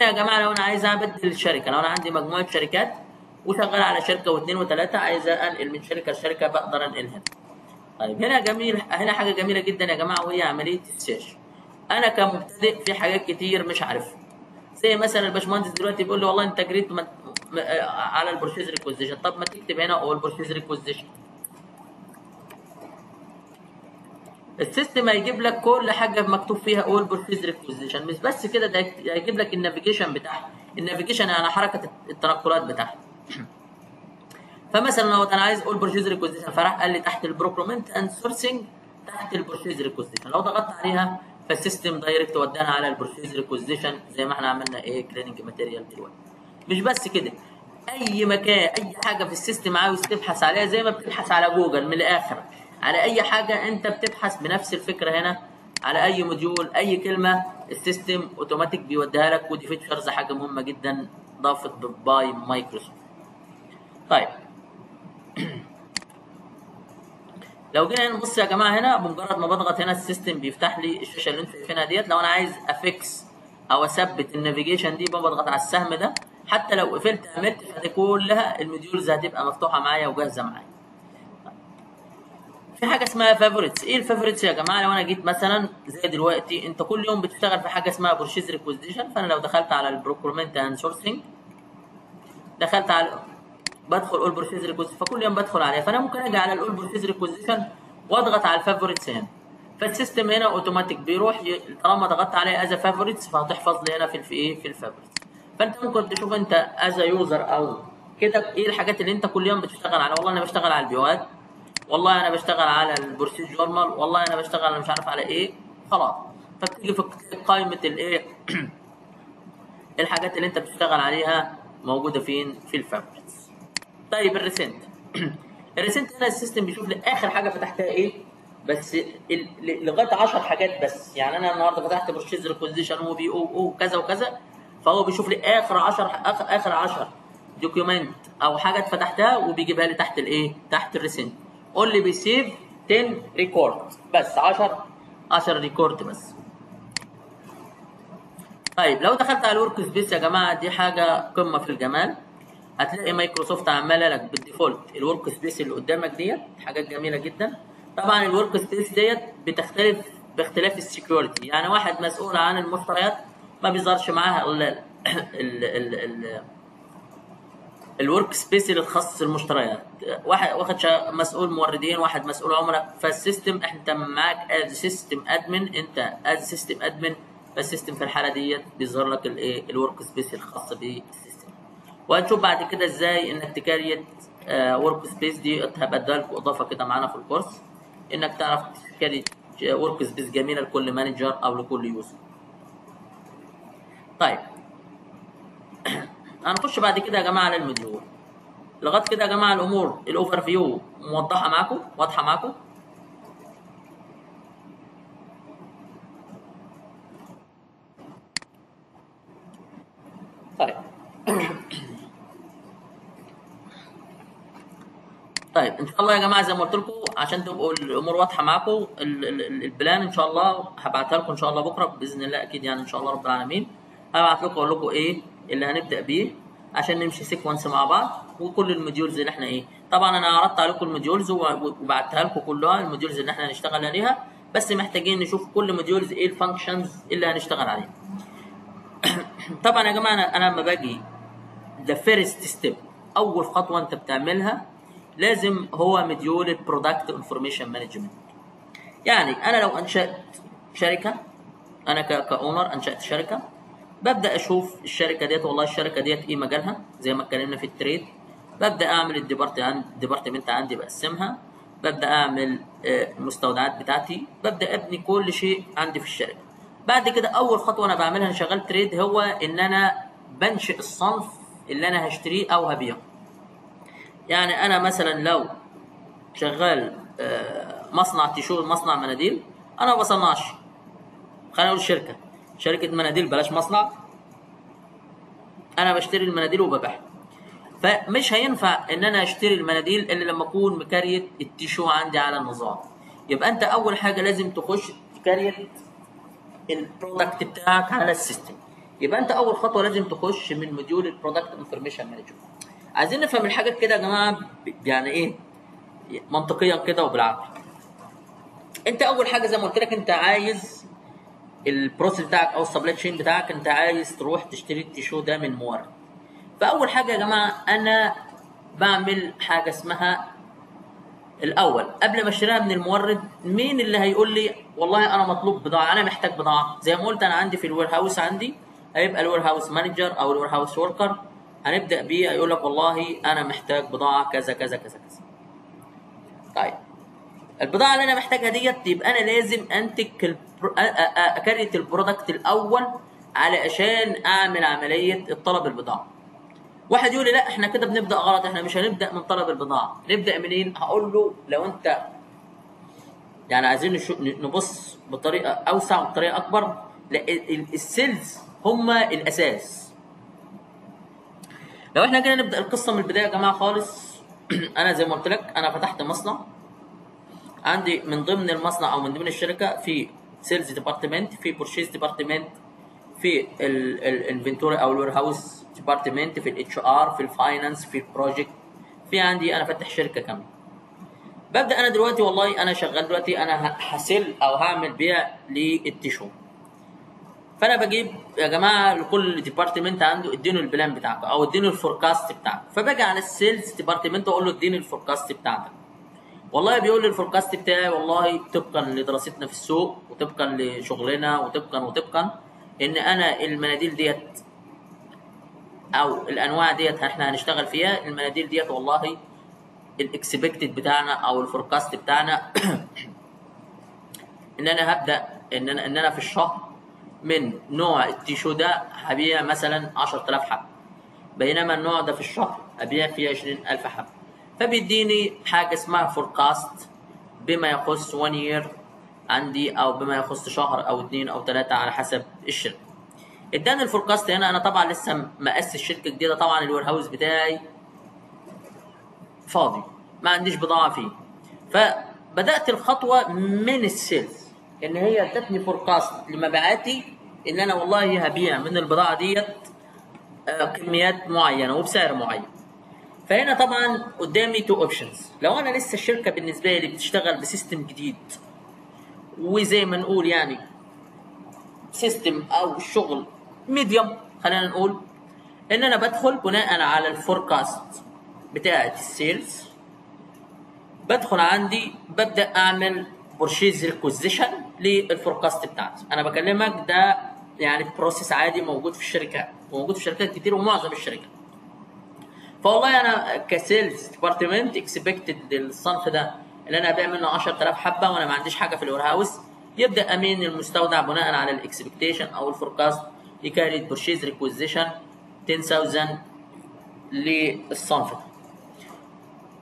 يا جماعة لو أنا عايز أبدل الشركة لو أنا عندي مجموعة شركات وشغال على شركة واثنين وثلاثة عايز أنقل من شركة لشركة بقدر أنقلها. طيب هنا جميل هنا حاجة جميلة جدا يا جماعة وهي عملية ال search أنا كمبتدئ في حاجات كتير مش عارفها. زي مثلا الباشمهندس دلوقتي بيقول لي والله أنت جريت من... م... على ال purchase requisition طب ما تكتب هنا هو ال purchase requisition ال system هيجيب لك كل حاجة مكتوب فيها أول purchase requisition مش بس كده ده هيجيب لك ال navigation بتاعها. ال navigation يعني حركة التنقلات بتاعها. فمثلا لو أنا عايز أقول purchase requisition فراح قال لي تحت ال procurement and sourcing تحت ال purchase requisition لو ضغطت عليها فال system direct ودانا على ال purchase requisition زي ما إحنا عملنا إيه cleaning material دلوقتي. مش بس كده أي مكان أي حاجة في ال system عاوز تبحث عليها زي ما بتبحث على جوجل من الآخر. على أي حاجة أنت بتبحث بنفس الفكرة هنا على أي module أي كلمة ال system automatic بيوديها لك ودي features حاجة مهمة جدا ضافت by مايكروسوفت طيب. [CLEARS THROAT] لو جينا نبص يا جماعة هنا بمجرد ما بضغط هنا ال system بيفتح لي الشاشة اللي أنتم شايفينها ديت. لو أنا عايز أ fix أو أثبت ال navigation دي بضغط على السهم ده. حتى لو قفلت عملت فدي كلها ال modules هتبقى مفتوحة معايا وجاهزة معايا. في حاجة اسمها favorites إيه ال favorites يا جماعة؟ لو أنا جيت مثلا زي دلوقتي أنت كل يوم بتشتغل في حاجة اسمها purchase requisition فأنا لو دخلت على ال procurement and sourcing دخلت على بدخل اول purchase requisition فكل يوم بدخل عليها فأنا ممكن أجي على الأول purchase requisition واضغط على ال favorites هنا. فال system هنا اوتوماتيك بيروح. طالما ضغطت عليه as favorites فهتحفظ لي هنا في في إيه؟ في ال favorites فأنت ممكن تشوف أنت as user أو كده إيه الحاجات اللي أنت كل يوم بتشتغل عليها؟ والله أنا بشتغل على ال POات. والله أنا بشتغل على ال purchase journal والله أنا بشتغل أنا مش عارف على إيه. خلاص. فتيجي في قائمة الايه [CLEARS THROAT] الحاجات اللي أنت بتشتغل عليها موجودة فين؟ في ال favorites طيب ال recent. [CLEARS THROAT] ال recent هنا ال system بيشوف لي اخر حاجة فتحتها إيه؟ بس. لغاية 10 حاجات بس. يعني أنا النهارده فتحت purchase requisition و PO أو كذا وكذا فهو بيشوف لي آخر 10 آخر آخر 10 document أو حاجة فتحتها وبيجيبها لي تحت الإيه؟ تحت ال recent. قول لي بي save 10 record بس 10 10 record بس. طيب لو دخلت على ال workspace يا جماعة دي حاجة قمة في الجمال. هتلاقي مايكروسوفت عمالة لك بال default ال workspace اللي قدامك ديت حاجات جميلة جدا. طبعا ال workspace ديت بتختلف باختلاف ال security يعني واحد مسؤول عن المشتريات ما بيظهرش معاها الا ال ال ال ال workspace اللي تخصص المشتريات. واحد واخد مسؤول موردين واحد مسؤول عملاء. فال system انت معاك as system admin انت as system admin فال system في الحالة ديت بيظهر لك الايه ال workspace الخاص بال system وهنشوف بعد كده إزاي انك ت create workspace دي هبدلها لكم اضافه كده معانا في الكورس. إنك تعرف ت create workspace جميلة لكل manager أو لكل user طيب. [CLEARS THROAT] هنخش بعد كده يا جماعة على ال module لغاية كده يا جماعة الأمور ال overview موضحة معاكم؟ واضحة معاكم؟ طيب. [CLEARS THROAT] طيب إن شاء الله يا جماعة زي ما قلت لكم عشان تبقوا الأمور واضحة معاكم ال plan إن شاء الله هبعتها لكم إن شاء الله بكرة بإذن الله أكيد يعني إن شاء الله رب العالمين. هبعت لكم أقول لكم إيه اللي هنبدأ بيه عشان نمشي sequence مع بعض وكل ال modules اللي إحنا إيه. طبعا أنا عرضت عليكم ال modules وبعتها لكم كلها ال modules اللي إحنا هنشتغل عليها بس محتاجين نشوف كل modules إيه ال functions اللي هنشتغل عليها. [COUGHS] طبعا يا جماعة أنا لما باجي The first step أول خطوة أنت بتعملها لازم هو module ال product information management يعني أنا لو أنشأت شركة أنا ك owner أنشأت شركة ببدأ أشوف الشركة ديت والله الشركة ديت إيه مجالها؟ زي ما اتكلمنا في ال trade ببدأ أعمل ال department عندي بقسمها. ببدأ أعمل آه، المستودعات بتاعتي. ببدأ أبني كل شيء عندي في الشركة. بعد كده أول خطوة أنا بعملها أنا شغال trade هو إن أنا بنشئ الصنف اللي أنا هشتريه أو هبيعه. يعني أنا مثلا لو شغال آه، مصنع تيشيرت مصنع مناديل أنا ما بصنعش. خلينا نقول شركة. شركة مناديل بلاش مصنع. أنا بشتري المناديل وببيعها. فمش هينفع إن أنا أشتري المناديل إلا لما أكون م create ال tissue عندي على النظام. يبقى أنت أول حاجة لازم تخش ت create ال product بتاعك على ال system. يبقى أنت أول خطوة لازم تخش من module ال product information management عايزين نفهم الحاجات كده يا جماعة يعني إيه؟ منطقيا كده وبالعقل. أنت أول حاجة زي ما قلت لك أنت عايز ال process بتاعك أو ال supply chain بتاعك أنت عايز تروح تشتري ال tissue ده من مورد فأول حاجة يا جماعة أنا بعمل حاجة اسمها الأول قبل ما أشتريها من المورد مين اللي هيقول لي والله أنا مطلوب بضاعة أنا محتاج بضاعة؟ زي ما قلت أنا عندي في ال warehouse عندي هيبقى ال warehouse manager أو ال warehouse worker. هنبدأ بيه هيقول لك والله أنا محتاج بضاعة كذا كذا كذا كذا. طيب. البضاعة اللي أنا محتاجها ديت يبقى أنا لازم أنتج أ create ال product الأول علشان أعمل عملية الطلب البضاعة. واحد يقول لي لا إحنا كده بنبدأ غلط إحنا مش هنبدأ من طلب البضاعة. نبدأ منين؟ هقول له لو أنت يعني عايزين نبص بطريقة أوسع وبطريقة أكبر. لا ال- ال- ال sales هم الأساس. لو إحنا جينا نبدأ القصة من البداية يا جماعة خالص [CLEARS THROAT] أنا زي ما قلت لك أنا فتحت مصنع. عندي من ضمن المصنع أو من ضمن الشركة في sales department في purchase department في ال inventory أو ال warehouse department في ال HR في ال finance في ال project في عندي أنا فاتح شركة كاملة. ببدأ أنا دلوقتي والله أنا شغال دلوقتي أنا ه sell أو هعمل بيع لل tissue. فأنا بجيب يا جماعة لكل department عنده اديني ال plan بتاعك أو اديني ال forecast بتاعك فباجي على ال sales department وأقول له اديني ال forecast بتاعتك. والله بيقول لي ال forecast بتاعي والله طبقا لدراستنا في السوق وطبقا لشغلنا وطبقا وطبقا إن أنا المناديل ديت أو الأنواع ديت إحنا هنشتغل فيها. المناديل ديت والله ال expected بتاعنا أو ال forecast بتاعنا. [COUGHS] إن أنا هبدأ إن أنا إن أنا في الشهر من نوع ال tissue ده هبيع مثلا 10000 حبة. بينما النوع ده في الشهر ابيع فيه 20000 حبة. فبيديني حاجة اسمها forecast بما يخص 1 year عندي أو بما يخص شهر أو اثنين أو ثلاثة على حسب الشركة. اداني ال forecast هنا أنا طبعا لسه مقاس الشركة جديده طبعا ال warehouse بتاعي فاضي ما عنديش بضاعة فيه. فبدأت الخطوة من ال sales. إن هي ادتني forecast لمبيعاتي إن أنا والله هبيع من البضاعة ديت آه، كميات معينة وبسعر معين. فهنا طبعا قدامي two options لو أنا لسه الشركة بالنسبة لي بتشتغل ب system جديد وزي ما نقول يعني system أو شغل medium خلينا نقول إن أنا بدخل بناء على ال forecast بتاعة ال sales. بدخل عندي ببدأ أعمل purchase requisition لل forecast بتاعتي أنا بكلمك ده يعني process عادي موجود في الشركات وموجود في شركات كتير ومعظم الشركات. فوالله أنا ك sales department expected الصنف ده اللي أنا أبيع منه 10000 حبة وأنا ما عنديش حاجة في ال warehouse يبدأ أمين المستودع بناء على ال expectation أو ال forecast ي create purchase requisition 10000 للصنف ده.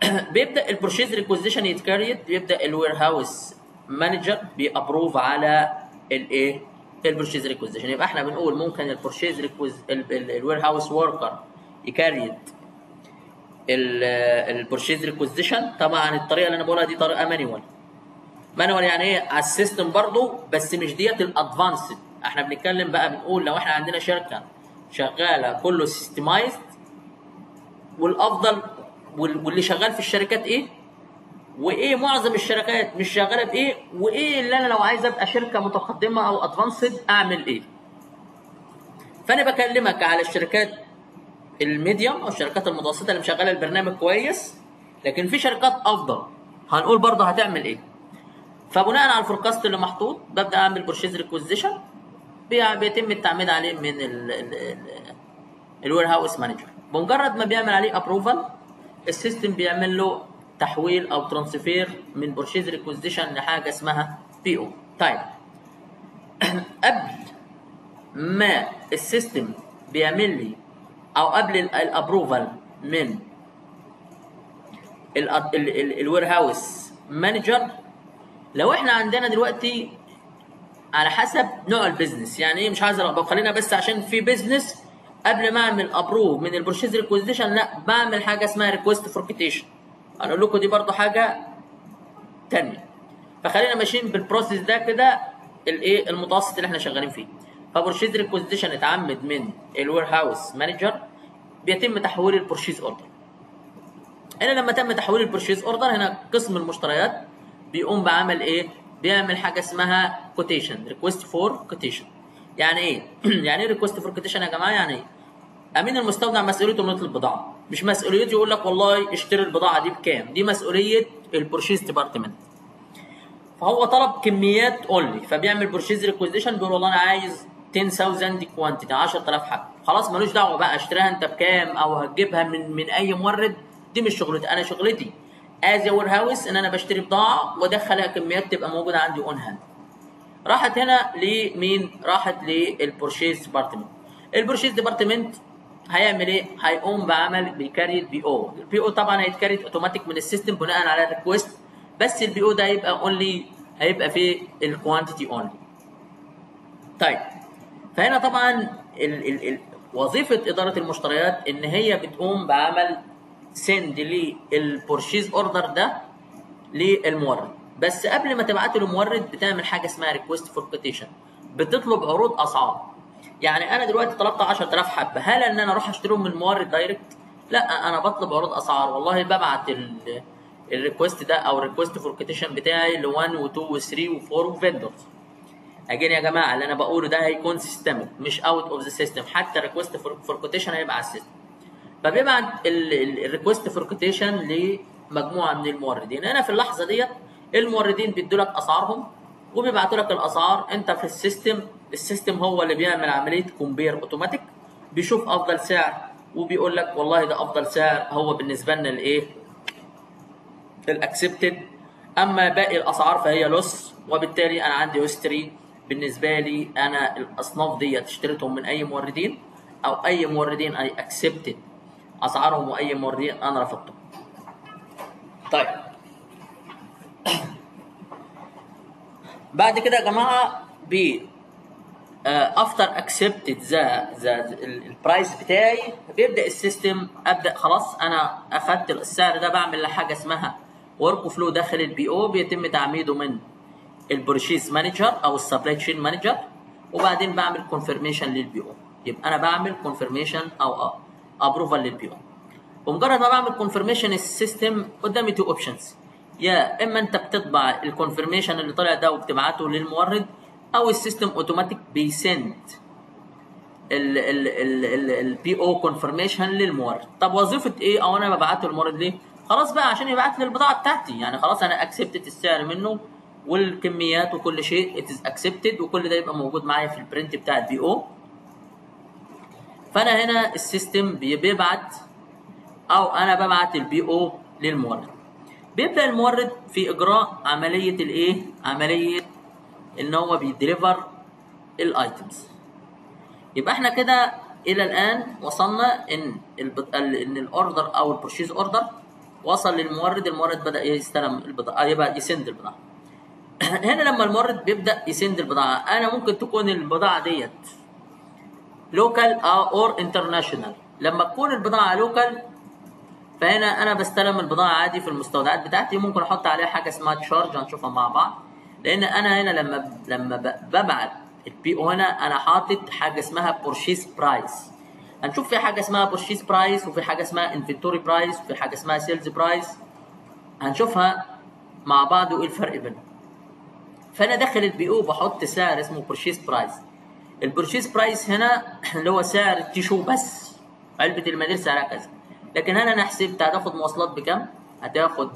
[CLEARS THROAT] بيبدأ ال purchase requisition يت create بيبدأ ال warehouse manager بي approve على الايه ال purchase requisition يبقى إحنا بنقول ممكن ال purchase requis ال warehouse worker ي create ال purchase requisition طبعا الطريقة اللي أنا بقولها دي طريقة manual manual يعني إيه؟ على ال system برضو بس مش ديت ال advanced إحنا بنتكلم بقى بنقول لو إحنا عندنا شركة شغالة كله systemized والأفضل وال- واللي شغال في الشركات إيه؟ وإيه معظم الشركات مش شغاله بإيه؟ وإيه اللي أنا لو عايز أبقى شركة متقدمة أو advanced أعمل إيه؟ فأنا بكلمك على الشركات ال medium أو الشركات المتوسطة اللي مشغلة البرنامج كويس لكن في شركات أفضل. هنقول برضه هتعمل إيه؟ فبناء على ال forecast اللي محطوط ببدأ أعمل purchase requisition بيتم التعميد عليه من ال warehouse manager بمجرد ما بيعمل عليه approval ال system بيعمل له تحويل أو transfer من purchase requisition لحاجة اسمها PO طيب. [CLEARS THROAT] قبل ما ال system بيعمل لي أو قبل ال approval من ال warehouse manager لو إحنا عندنا دلوقتي على حسب نوع ال business يعني إيه؟ مش عايز اربط خلينا بس عشان في business قبل ما أعمل approve من ال purchase requisition لا بعمل حاجة اسمها request for quotation هنقول لكم دي برضو حاجة تانية. فخلينا ماشيين بال process ده كده الإيه؟ المتوسط اللي إحنا شغالين فيه. ف purchase requisition اتعمد من ال warehouse manager بيتم تحويل ال purchase order هنا لما تم تحويل ال purchase order هنا قسم المشتريات بيقوم بعمل إيه؟ بيعمل حاجة اسمها quotation request for quotation يعني إيه؟ [CLEARS THROAT] يعني إيه request for quotation يا جماعة؟ يعني إيه أمين المستودع مسؤوليته إنه يطلب بضاعة. مش مسؤوليته يقول لك والله اشتري البضاعة دي بكام؟ دي مسؤولية ال purchase department فهو طلب كميات only فبيعمل purchase requisition بيقول والله أنا عايز 10000 quantity 10000 حبه خلاص ملوش دعوة بقى اشتريها انت بكام أو هتجيبها من من أي مورد؟ دي مش شغلتي أنا شغلتي. as warehouse إن أنا بشتري بضاعة وأدخلها كميات تبقى موجودة عندي on hand راحت هنا لمين؟ راحت لل purchase department ال purchase department هيعمل إيه؟ هيقوم بعمل بي create ال PO ال PO طبعا هيت create automatic من ال system بناء على ال request بس ال PO ده هيبقى only هيبقى فيه ال quantity only طيب فهنا طبعا ال ال ال وظيفة إدارة المشتريات إن هي بتقوم بعمل سند لل purchase order ده للمورد. بس قبل ما تبعته للمورد بتعمل حاجة اسمها request for quotation بتطلب عروض أسعار. يعني أنا دلوقتي طلبت 10000 حبة هل إن أنا أروح أشتريهم من المورد direct لا أنا بطلب عروض أسعار والله ببعت ال request ده أو ال request for quotation بتاعي ل 1 و2 و3 و4 و vendors again يا جماعة اللي أنا بقوله ده هيكون systemic مش out of the system حتى ال request for quotation هيبقى على ال system. فبيبعت ال request for quotation لمجموعة من الموردين. هنا في اللحظة ديت الموردين بيدوا لك أسعارهم وبيبعتوا لك الأسعار. أنت في ال system ال system هو اللي بيعمل عملية compare automatic. بيشوف أفضل سعر وبيقول لك والله ده أفضل سعر. هو بالنسبة لنا الإيه؟ ال accepted. أما باقي الأسعار فهي loss. وبالتالي أنا عندي history. بالنسبة لي أنا الأصناف ديت اشتريتهم من أي موردين أو أي موردين أي accepted أسعارهم وأي موردين أنا رفضتهم. طيب. بعد كده يا جماعة ب after accepted the the ال price بتاعي بيبدأ ال system أبدأ خلاص أنا أخدت السعر ده بعمل حاجة اسمها workflow داخل ال PO بيتم تعميده من ال purchase manager أو ال supply chain manager وبعدين بعمل confirmation لل PO يبقى أنا بعمل confirmation أو approval لل PO ومجرد ما بعمل confirmation ال system قدامي two options يا إما أنت بتطبع ال confirmation اللي طلع ده وبتبعته للمورد أو ال system automatic بي send ال PO confirmation للمورد. طب وظيفة إيه؟ أو أنا ببعته للمورد ليه؟ خلاص بقى عشان يبعت لي البضاعة بتاعتي. يعني خلاص أنا accepted السعر منه والكميات وكل شيء it is accepted وكل ده يبقى موجود معايا في ال print بتاع ال PO فأنا هنا ال system بيبعت أو أنا ببعت ال PO للمورد. بيبدأ المورد في إجراء عملية الإيه؟ عملية إن هو بي deliver ال items يبقى إحنا كده إلى الآن وصلنا إن. إن ال order أو ال purchase order وصل للمورد المورد بدأ يستلم البضاعة يبقى ي send البضاعة. [CLEARS THROAT] هنا لما المورد بيبدأ ي send البضاعة أنا ممكن تكون البضاعة ديت local or international لما تكون البضاعة local فهنا أنا بستلم البضاعة عادي في المستودعات بتاعتي. ممكن أحط عليها حاجة اسمها charge هنشوفها مع بعض. لأن أنا هنا لما لما ببعت ال PO هنا أنا حاطط حاجة اسمها purchase price هنشوف في حاجة اسمها purchase price وفي حاجة اسمها inventory price وفي حاجة اسمها sales price هنشوفها مع بعض وإيه الفرق بينهم. فأنا داخل ال PO بحط سعر اسمه purchase price ال purchase price هنا اللي هو سعر ال tissue بس. علبة المناديل سعرها كذا. لكن هنا أنا حسبت هتاخد مواصلات بكام هتاخد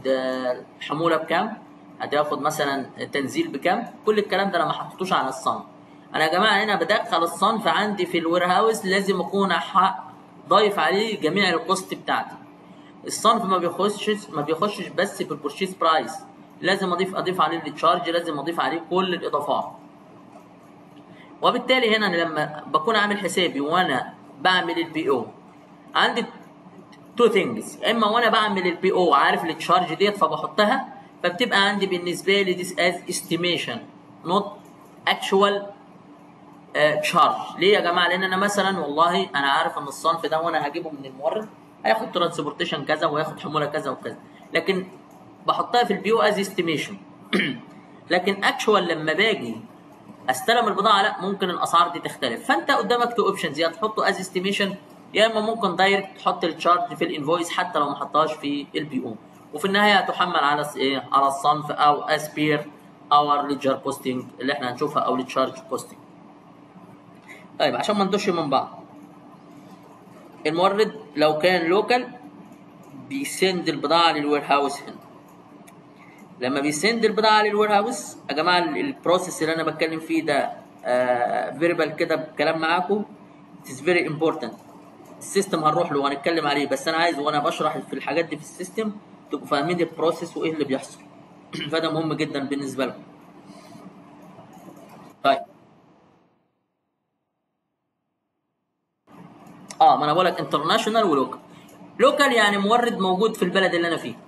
حمولة بكام هتاخد مثلا تنزيل بكام كل الكلام ده أنا ما حطيتوش على الصنف أنا يا جماعة هنا بدخل الصنف عندي في ال warehouse لازم أكون ضايف عليه جميع ال cost بتاعتي. الصنف ما بيخشش ما بيخشش بس في price لازم أضيف أضيف عليه ال charge لازم أضيف عليه كل الإضافات. وبالتالي هنا أنا لما بكون عامل حسابي وأنا بعمل ال PO عندي two things إما وأنا بعمل ال PO عارف ال charge ديت فبحطها فبتبقى عندي بالنسبة لي this as estimation not actual charge ليه يا جماعة؟ لأن أنا مثلا والله أنا عارف إن الصنف ده وأنا هجيبه من المورد هياخد transportation كذا وهياخد حمولة كذا وكذا. لكن بحطها في ال PO as estimation لكن actual لما باجي أستلم البضاعة لا ممكن الأسعار دي تختلف. فأنت قدامك two options يا تحطه as estimation يا إما ممكن direct تحط ال charge في ال invoice حتى لو ما حطهاش في ال PO وفي النهاية هتحمل على إيه على الصنف أو as per ال ledger posting اللي إحنا هنشوفها أو ال charge posting طيب عشان ما ندوش من بعض. المورد لو كان local بي send البضاعة لل warehouse هنا. لما بي send البضاعة لل warehouse يا جماعة ال process اللي أنا بتكلم فيه ده verbal كده بكلام معاكم is very important. ال system هنروح له وهنتكلم عليه بس أنا عايز وأنا بشرح في الحاجات دي في ال system تبقوا فاهمين ال process وإيه اللي بيحصل. [CLEARS THROAT] فده مهم جدا بالنسبة لكم طيب. آه ما أنا بقول لك international و local. local يعني مورد موجود في البلد اللي أنا فيه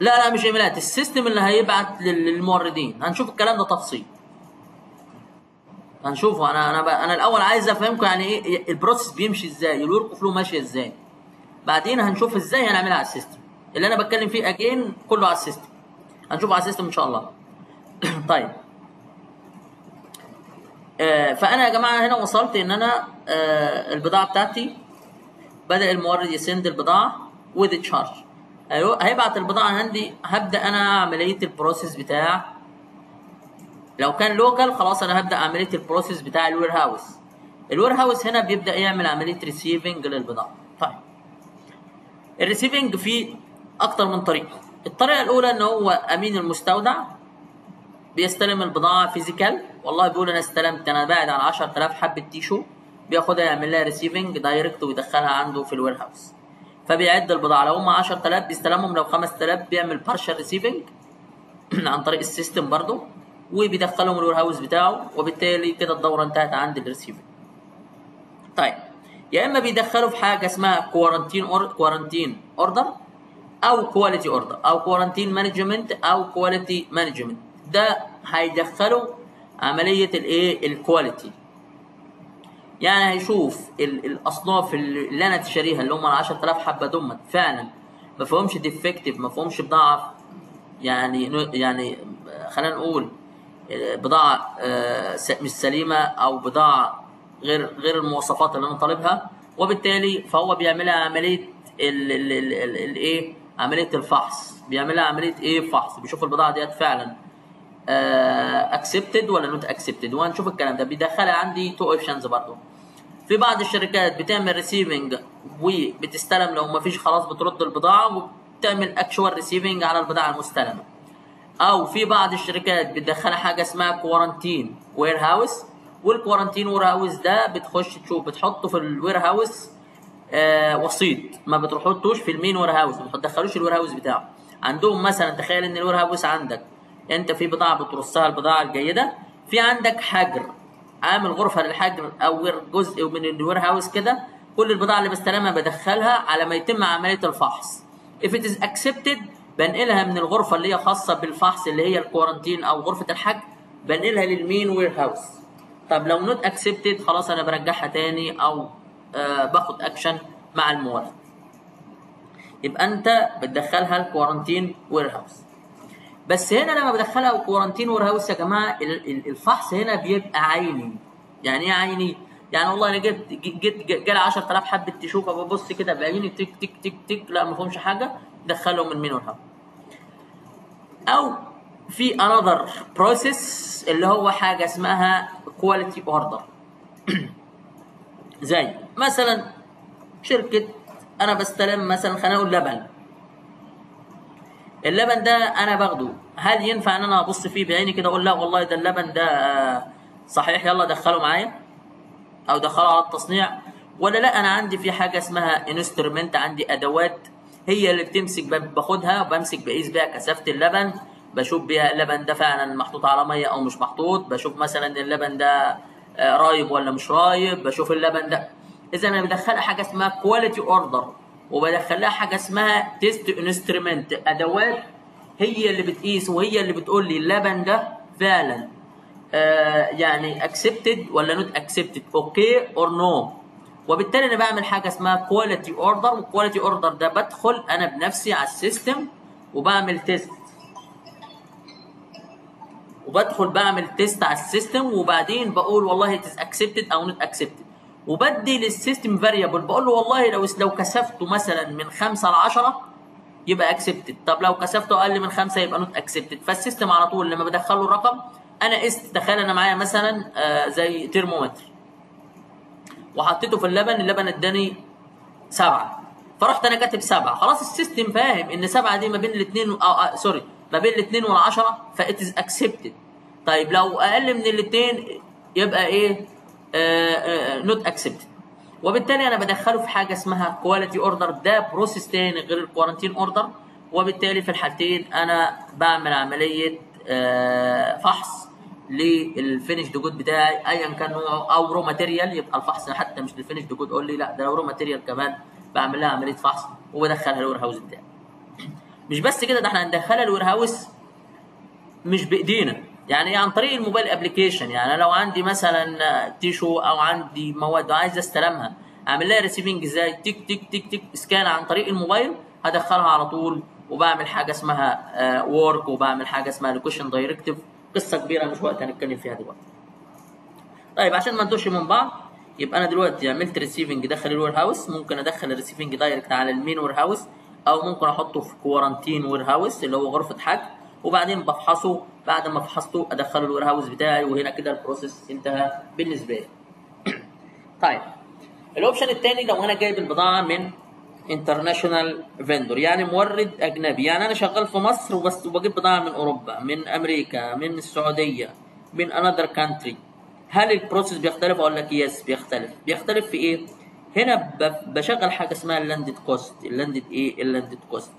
لا لا مش إيميلات ال system اللي هيبعت للموردين. هنشوف الكلام ده تفصيل. هنشوفه. أنا أنا. أنا الأول عايز أفهمكم يعني إيه ال process بيمشي إزاي ال workflow ماشيه إزاي. بعدين هنشوف إزاي هنعملها على ال system. اللي أنا بتكلم فيه again كله على ال system. هنشوفه على ال system إن شاء الله. [CLEARS THROAT] طيب. آه فأنا يا جماعة هنا وصلت إن أنا آه البضاعة بتاعتي بدأ المورد ي send البضاعة with charge هيبعت البضاعة عندي هبدأ أنا عملية ال process بتاع. لو كان local خلاص أنا هبدأ عملية ال process بتاع ال warehouse. ال warehouse هنا بيبدأ يعمل عملية receiving للبضاعة. طيب. ال receiving فيه أكتر من طريقة. الطريقة الأولى ان هو أمين المستودع بيستلم البضاعة physical والله بيقول أنا استلمت أنا باعد على 10000 حبة tissue بياخدها يعمل لها receiving direct ويدخلها عنده في ال warehouse. فبيعد البضاعة. لو هم 10000 بيستلمهم لو 5000 بيعمل partial receiving [CLEARS THROAT] عن طريق ال system برضه وبيدخلهم ال warehouse بتاعه وبالتالي كده الدورة انتهت عند الريسيفر طيب يا إما بيدخلوا في حاجة اسمها quarantine or quarantine order أو quality order أو quarantine management أو quality management ده هيدخلوا عملية الايه ال quality يعني هيشوف الأصناف اللي أنا تشتريها اللي هم ال 10000 حبة دمت. فعلا. ما فيهمش defective ما فيهمش بضاعة. يعني يعني خلينا نقول بضاعة مش سليمة أو بضاعة غير غير المواصفات اللي أنا طالبها. وبالتالي فهو بيعملها عملية الايه عملية الفحص. بيعملها عملية إيه؟ فحص. بيشوف البضاعة ديت فعلا accepted ولا not accepted وهنشوف الكلام ده. بيدخلها عندي two options برضه في بعض الشركات بتعمل receiving وبتستلم لو ما فيش خلاص بترد البضاعة وبتعمل actual receiving على البضاعة المستلمة. أو في بعض الشركات بتدخلها حاجة اسمها quarantine warehouse وال quarantine warehouse ده بتخش تشوف بتحطه في ال warehouse آه وسيط. ما بتحطوش في ال main warehouse ما بتدخلوش ال warehouse بتاعه. عندهم مثلا تخيل إن ال warehouse عندك أنت في بضاعة بترصها البضاعة الجيدة في عندك حجر. عامل غرفة للحجر أو جزء من ال warehouse كده كل البضاعة اللي بستلمها بدخلها على ما يتم عملية الفحص. If it is accepted بنقلها من الغرفة اللي هي خاصة بالفحص اللي هي ال quarantine أو غرفة الحجر بنقلها لل main warehouse طب لو not accepted خلاص أنا برجعها تاني أو آه باخد اكشن مع المورد يبقى أنت بتدخلها ال quarantine warehouse بس هنا لما بدخلها كورنتين وير هاوس يا جماعة الفحص هنا بيبقى عيني. يعني إيه عيني؟ يعني والله أنا جيت جيت جالي 10000 حبه تشوف ببص كده بعيني تك تك تك تك لا ما فيهمش حاجة دخلهم من مين هاوس أو في another process اللي هو حاجة اسمها quality order. [CLEARS THROAT] زي مثلا شركة أنا بستلم مثلا خلينا نقول لبن. اللبن ده أنا باخده. هل ينفع إن أنا أبص فيه بعيني كده أقول لا؟ والله ده اللبن ده آه، صحيح. يلا دخله معايا. أو دخله على التصنيع. ولا لا أنا عندي في حاجة اسمها instrument عندي أدوات هي اللي بتمسك. باخدها وبمسك بقيس بيها كثافة اللبن. بشوف بيها اللبن ده فعلا محطوط على مية أو مش محطوط. بشوف مثلا اللبن ده آه، رايب ولا مش رايب. بشوف اللبن ده. اذا أنا بدخلها حاجة اسمها quality order وبدخل لها حاجة اسمها test instrument أدوات هي اللي بتقيس وهي اللي بتقول لي اللبن ده فعلا آه يعني accepted ولا not accepted okay or no وبالتالي أنا بعمل حاجة اسمها quality order وال quality order ده بدخل أنا بنفسي على ال system وبعمل test وبدخل بعمل test على ال system وبعدين بقول والله it accepted أو not accepted وبدي لل system variable بقول له والله لو لو كثفته مثلا من 5 ل 10 يبقى accepted طب لو كثفته أقل من 5 يبقى not accepted فال system على طول لما بدخله الرقم أنا قست تخيل أنا معايا مثلا آه زي ترمومتر وحطيته في اللبن اللبن اداني سبعة. فرحت أنا كاتب سبعة. خلاص ال system فاهم إن سبعة دي ما بين الاثنين أو آه sorry ما بين الاثنين والعشرة ف it is accepted طيب لو أقل من الاثنين يبقى إيه؟ not accepted وبالتالي أنا بدخله في حاجة اسمها quality order ده process تاني غير ال quarantine order وبالتالي في الحالتين أنا بعمل عملية آه، فحص لل finished good بتاعي ايا كان نوعه أو raw material يبقى الفحص حتى مش لل finished good قول لي لا ده raw material كمان بعمل لها عملية فحص وبدخلها ال warehouse بتاعي. مش بس كده ده إحنا هندخلها ال warehouse مش بإيدينا. يعني عن طريق ال mobile application يعني لو عندي مثلا tissue أو عندي مواد وعايز أستلمها أعمل لها receiving إزاي؟ تيك تيك تيك تيك scan عن طريق الموبايل هدخلها على طول وبعمل حاجة اسمها work وبعمل حاجة اسمها location directive قصة كبيرة مش وقت هنتكلم فيها دلوقتي. طيب عشان ما ندوش من بعض يبقى أنا دلوقتي عملت receiving داخل ال warehouse ممكن أدخل ال receiving direct على ال main warehouse أو ممكن أحطه في quarantine warehouse اللي هو غرفة حجز وبعدين بفحصه بعد ما فحصته أدخله ال warehouse بتاعي وهنا كده ال process انتهى بالنسبة لي. [CLEARS THROAT] طيب ال option الثاني لو أنا جايب البضاعة من international vendor يعني مورد أجنبي. يعني أنا شغال في مصر وبس وبجيب بضاعة من أوروبا من أمريكا من السعودية من another country هل ال process بيختلف؟ أقول لك yes بيختلف. بيختلف في إيه؟ هنا بشغل حاجة اسمها ال landed cost ال landed إيه؟ ال landed cost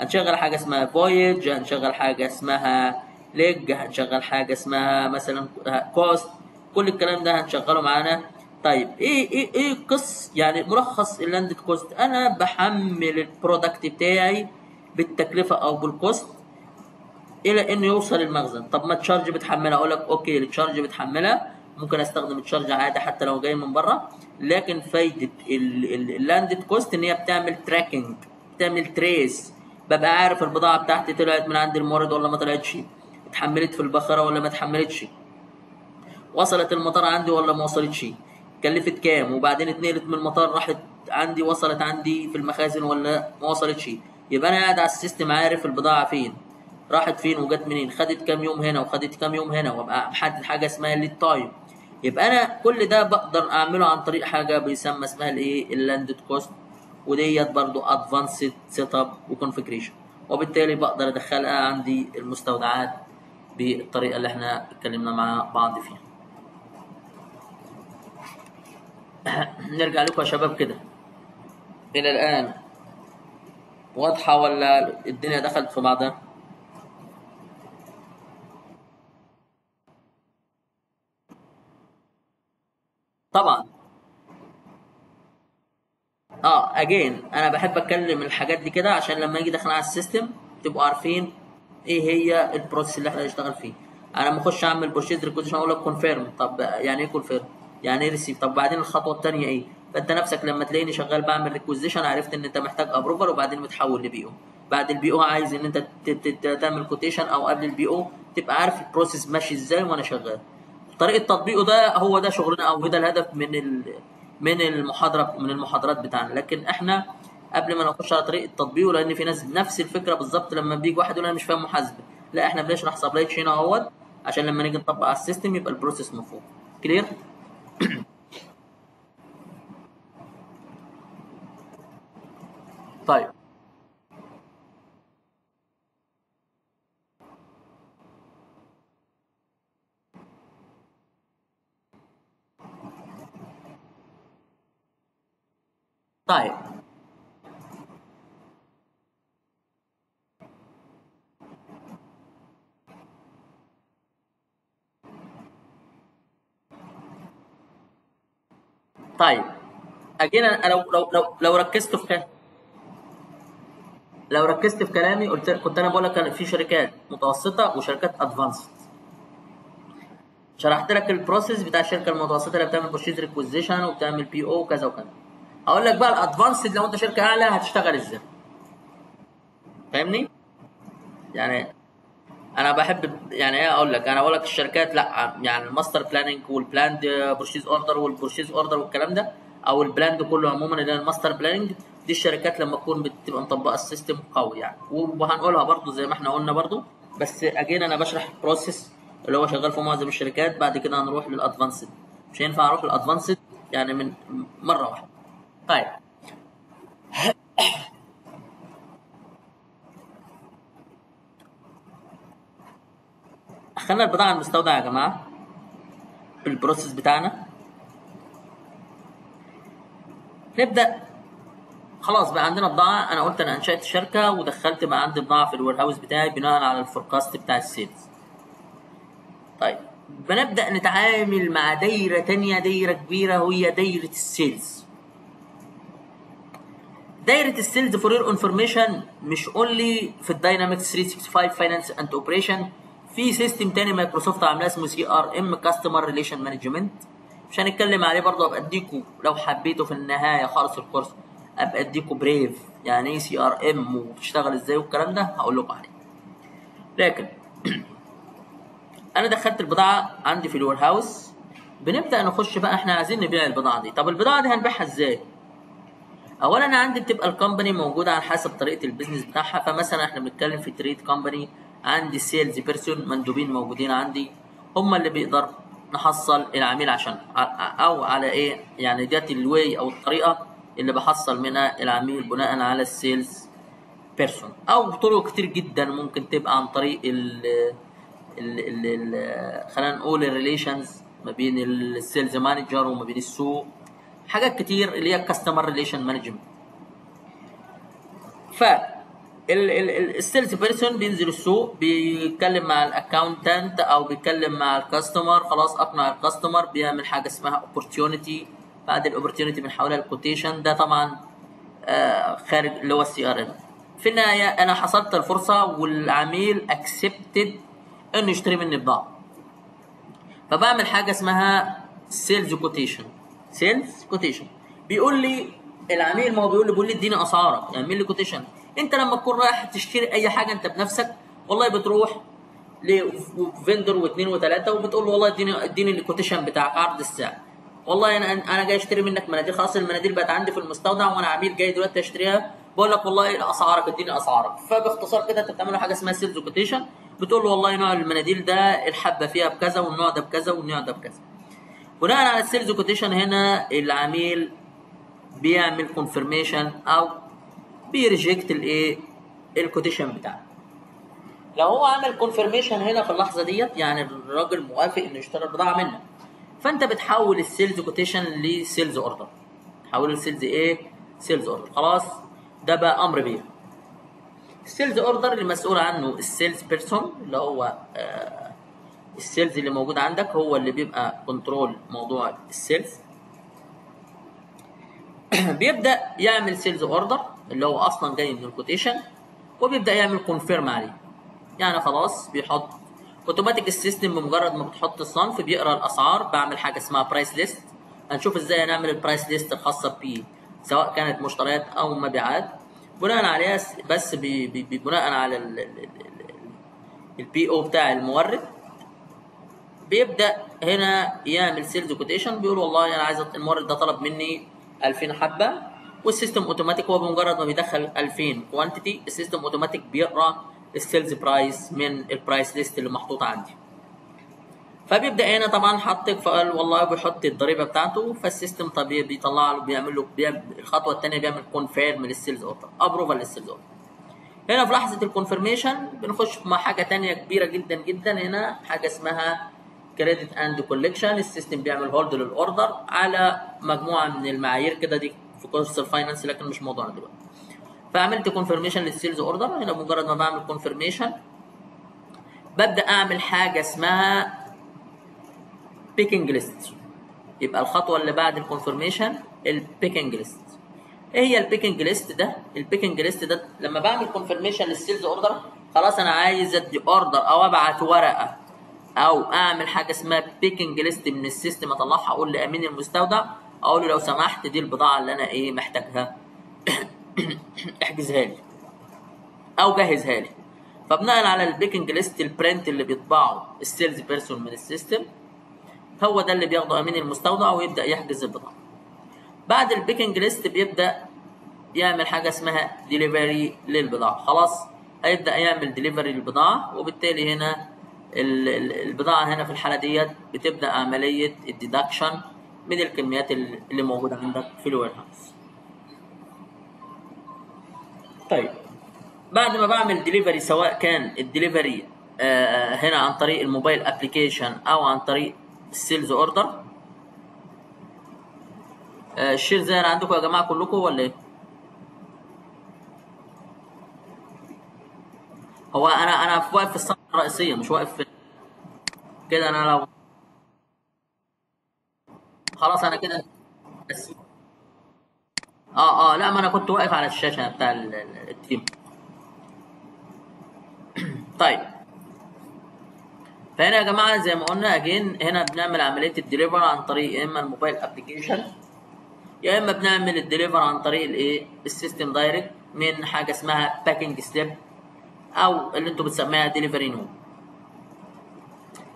هنشغل حاجة اسمها voyage هنشغل حاجة اسمها leg هنشغل حاجة اسمها مثلا cost كل الكلام ده هنشغله معانا. طيب إيه إيه إيه قص يعني ملخص ال landed cost أنا بحمل ال product بتاعي بالتكلفة أو بال cost إلى إنه يوصل المخزن طب ما charge بتحملها؟ أقول لك okay ال charge بتحملها. ممكن أستخدم ال charge عادي حتى لو جاي من بره لكن فايدة ال landed cost إن هي بتعمل tracking بتعمل trace ببقى عارف البضاعة بتاعتي طلعت من عند المورد ولا ما طلعتش اتحملت في الباخرة ولا ما اتحملتش وصلت المطار عندي ولا ما وصلتش كلفت كام؟ وبعدين اتنقلت من المطار راحت عندي وصلت عندي في المخازن ولا ما وصلتش يبقى أنا قاعد على ال system عارف البضاعة فين راحت فين وجت منين خدت كام يوم هنا وخدت كام يوم هنا وابقى محدد حاجة اسمها ال lead time يبقى أنا كل ده بقدر أعمله عن طريق حاجة بيسمى اسمها الايه ال landed cost وديت برضو advanced setup و configuration وبالتالي بقدر ادخلها عندي المستودعات بالطريقة اللي إحنا اتكلمنا مع بعض فيها. [CLEARS THROAT] نرجع لكم يا شباب كده. إلى الآن. واضحة ولا الدنيا دخلت في بعضها؟ طبعا. آه again أنا بحب أتكلم الحاجات دي كده عشان لما أجي داخل على ال system تبقوا عارفين إيه هي ال process اللي إحنا هنشتغل فيه. أنا لما أخش أعمل purchase requisition أقول لك confirm طب يعني إيه confirm يعني إيه receive طب بعدين الخطوة الثانية إيه؟ فأنت نفسك لما تلاقيني شغال بعمل requisition عرفت إن أنت محتاج approver وبعدين متحول ل PO بعد ال PO عايز إن أنت تعمل quotation أو قبل ال PO تبقى عارف ال process ماشي إزاي وأنا شغال. طريقة تطبيقه ده هو ده شغلنا أو ده الهدف من ال... من المحاضره من المحاضرات بتاعنا. لكن إحنا قبل ما نخش على طريقة تطبيقه لأن في ناس نفس الفكرة بالظبط لما بيجي واحد يقول أنا مش فاهم محاسبة. لا إحنا بنشرح supply chain أهوت عشان لما نيجي نطبق على ال system يبقى ال process مفهوم clear [COUGHS] طيب. طيب. طيب. again لو لو لو لو ركزت في لو ركزت في كلامي قلت كنت أنا بقول لك في شركات متوسطة وشركات advanced شرحت لك ال process بتاع الشركة المتوسطة اللي بتعمل purchase requisition وبتعمل PO وكذا وكذا. أقول لك بقى ال advanced لو أنت شركة أعلى هتشتغل إزاي؟ فاهمني؟ يعني أنا بحب يعني إيه أقول لك؟ أنا أقول لك الشركات لأ يعني ال master planning وال planned purchase order وال purchase order والكلام ده أو ال planned كله عموما اللي هي ال master planning دي الشركات لما تكون بتبقى مطبقة ال system قوي يعني. وهنقولها برضو زي ما إحنا قلنا برضو بس again أنا بشرح ال process اللي هو شغال في معظم الشركات بعد كده هنروح لل advanced مش هينفع أروح لل advanced يعني من مرة واحدة. طيب. اخدنا البضاعة المستودعة يا جماعة ال process بتاعنا. نبدأ. خلاص بقى عندنا بضاعة. أنا قلت أنا أنشأت شركة ودخلت بقى عندي بضاعة في ال warehouse بتاعي بناء على ال forecast بتاع ال sales. طيب بنبدأ نتعامل مع دايرة تانية دايرة كبيرة وهي دايرة ال sales. دايرة ال sales for your information مش only في ال Dynamics 365 Finance and Operation في system تاني مايكروسوفت عاملاه اسمه CRM customer relation management مش هنتكلم عليه برضه أبقى أديكوا لو حبيته في النهاية خالص ال course أبقى أديكوا brief يعني إيه CRM وبتشتغل إزاي والكلام ده؟ هقول لكم عليه. لكن [CLEARS THROAT] أنا دخلت البضاعة عندي في ال warehouse بنبدأ نخش بقى إحنا عايزين نبيع البضاعة دي. طب البضاعة دي هنبيعها إزاي؟ اولا عندي بتبقى ال company موجوده على حسب طريقة ال business بتاعها. فمثلا إحنا بنتكلم في trade company عندي sales person مندوبين موجودين عندي هم اللي بيقدر نحصل العميل عشان أو على إيه يعني ديت ال way أو الطريقة اللي بحصل منها العميل بناء على ال sales person أو طرق كتير جدا ممكن تبقى عن طريق ال ال ال خلينا نقول ال relations ما بين ال sales manager وما بين السوق. حاجات كتير اللي هي ال customer relation management ف ال sales person بينزل السوق بيتكلم مع ال accountant أو بيتكلم مع ال customer خلاص أقنع ال customer بيعمل حاجة اسمها opportunity بعد ال opportunity بنحولها ل quotation ده طبعا آه خارج اللي هو ال CRM في النهاية أنا حصلت الفرصة والعميل accepted إنه يشتري مني بضاعة. فبعمل حاجة اسمها sales quotation sales quotation بيقول لي العميل ما هو بيقول لي بيقول لي اديني أسعارك. اعمل لي quotation انت لما تكون رايح تشتري أي حاجة أنت بنفسك والله بتروح ل vendor واثنين وثلاثه وبتقول له والله اديني اديني ال quotation بتاعك عرض السعر. والله أنا أنا جاي أشتري منك مناديل خلاص المناديل بقت عندي في المستودع وأنا عميل جاي دلوقتي أشتريها. بقول لك والله أسعارك اديني أسعارك. فباختصار كده أنت بتعمل حاجة اسمها sales quotation بتقول له والله نوع المناديل ده الحبة فيها بكذا والنوع ده بكذا والنوع ده بكذا. بناء على ال sales quotation هنا العميل بيعمل confirmation أو بي reject الايه ال quotation بتاعه. لو هو عمل confirmation هنا في اللحظة ديت يعني الراجل موافق إنه يشتري البضاعة منك. فأنت بتحول ال sales quotation ل sales order تحول ال sales إيه sales order خلاص؟ ده بقى أمر بيع ال sales order اللي مسؤول عنه ال sales person اللي هو آه ال sales اللي موجود عندك هو اللي بيبقى control موضوع ال sales بيبدا يعمل sales order اللي هو أصلا جاي من ال quotation وبيبدا يعمل confirm عليه يعني خلاص بيحط automatic ال system بمجرد ما بتحط الصنف بيقرا الاسعار بعمل حاجة اسمها price list هنشوف إزاي هنعمل ال price list الخاصه بيه سواء كانت مشتريات أو مبيعات بناء عليها بس PP بناء على ال PO بتاع المورد بيبدأ هنا يعمل sales quotation بيقول والله أنا عايز المورد ده طلب مني 2000 حبة وال system automatic هو بمجرد ما بيدخل 2000 quantity ال system automatic بيقرأ ال sales price من ال price list اللي محطوطه عندي. فبيبدأ هنا طبعا حطك فقال والله بيحط الضريبة بتاعته فال system طبيعي بيطلع له بيعمل له الخطوة الثانية بيعمل confirm لل sales order approval لل sales order هنا في لحظة ال confirmation بنخش مع حاجة تانية كبيرة جدا جدا هنا حاجة اسمها credit and collection ال system بيعمل hold لل order على مجموعة من المعايير كده دي في course ال finance لكن مش موضوعنا دلوقتي. فعملت confirmation لل sales order هنا مجرد ما بعمل confirmation ببدأ أعمل حاجة اسمها picking list يبقى الخطوة اللي بعد ال confirmation ال picking list إيه هي ال picking list ده؟ ال picking list ده لما بعمل confirmation لل sales order خلاص أنا عايز أدي order أو أبعت ورقة أو أعمل حاجة اسمها picking list من ال system أطلعها أقول لأمين المستودع أقول له لو سمحت دي البضاعة اللي أنا إيه محتاجها. [COUGHS] احجزها لي. أو جهزها لي. فبناء على ال picking list ال print اللي بيطبعه ال sales person من ال system هو ده اللي بياخده أمين المستودع ويبدأ يحجز البضاعة. بعد ال picking list بيبدأ يعمل حاجة اسمها ديليفري للبضاعة. خلاص هيبدأ يعمل ديليفري للبضاعة وبالتالي هنا البضاعة هنا في الحالة ديت بتبدأ عملية ال deduction من الكميات اللي موجودة عندك في ال warehouse طيب بعد ما بعمل ديليفري سواء كان الديليفري آه هنا عن طريق ال mobile application أو عن طريق ال sales order آه ال share زي عندكم يا جماعة كلكم ولا إيه؟ هو أنا أنا واقف في الصفحه الرئيسية مش واقف في كده أنا لو خلاص أنا كده بس. آه آه لا ما أنا كنت واقف على الشاشة بتاع ال Teams. [CLEARS THROAT] طيب. فهنا يا جماعة زي ما قلنا again هنا بنعمل عملية ال deliver عن طريق يا إما ال mobile application يا إما بنعمل ال deliver عن طريق الايه ال system direct من حاجة اسمها packing slip أو اللي أنتوا بتسميها delivery note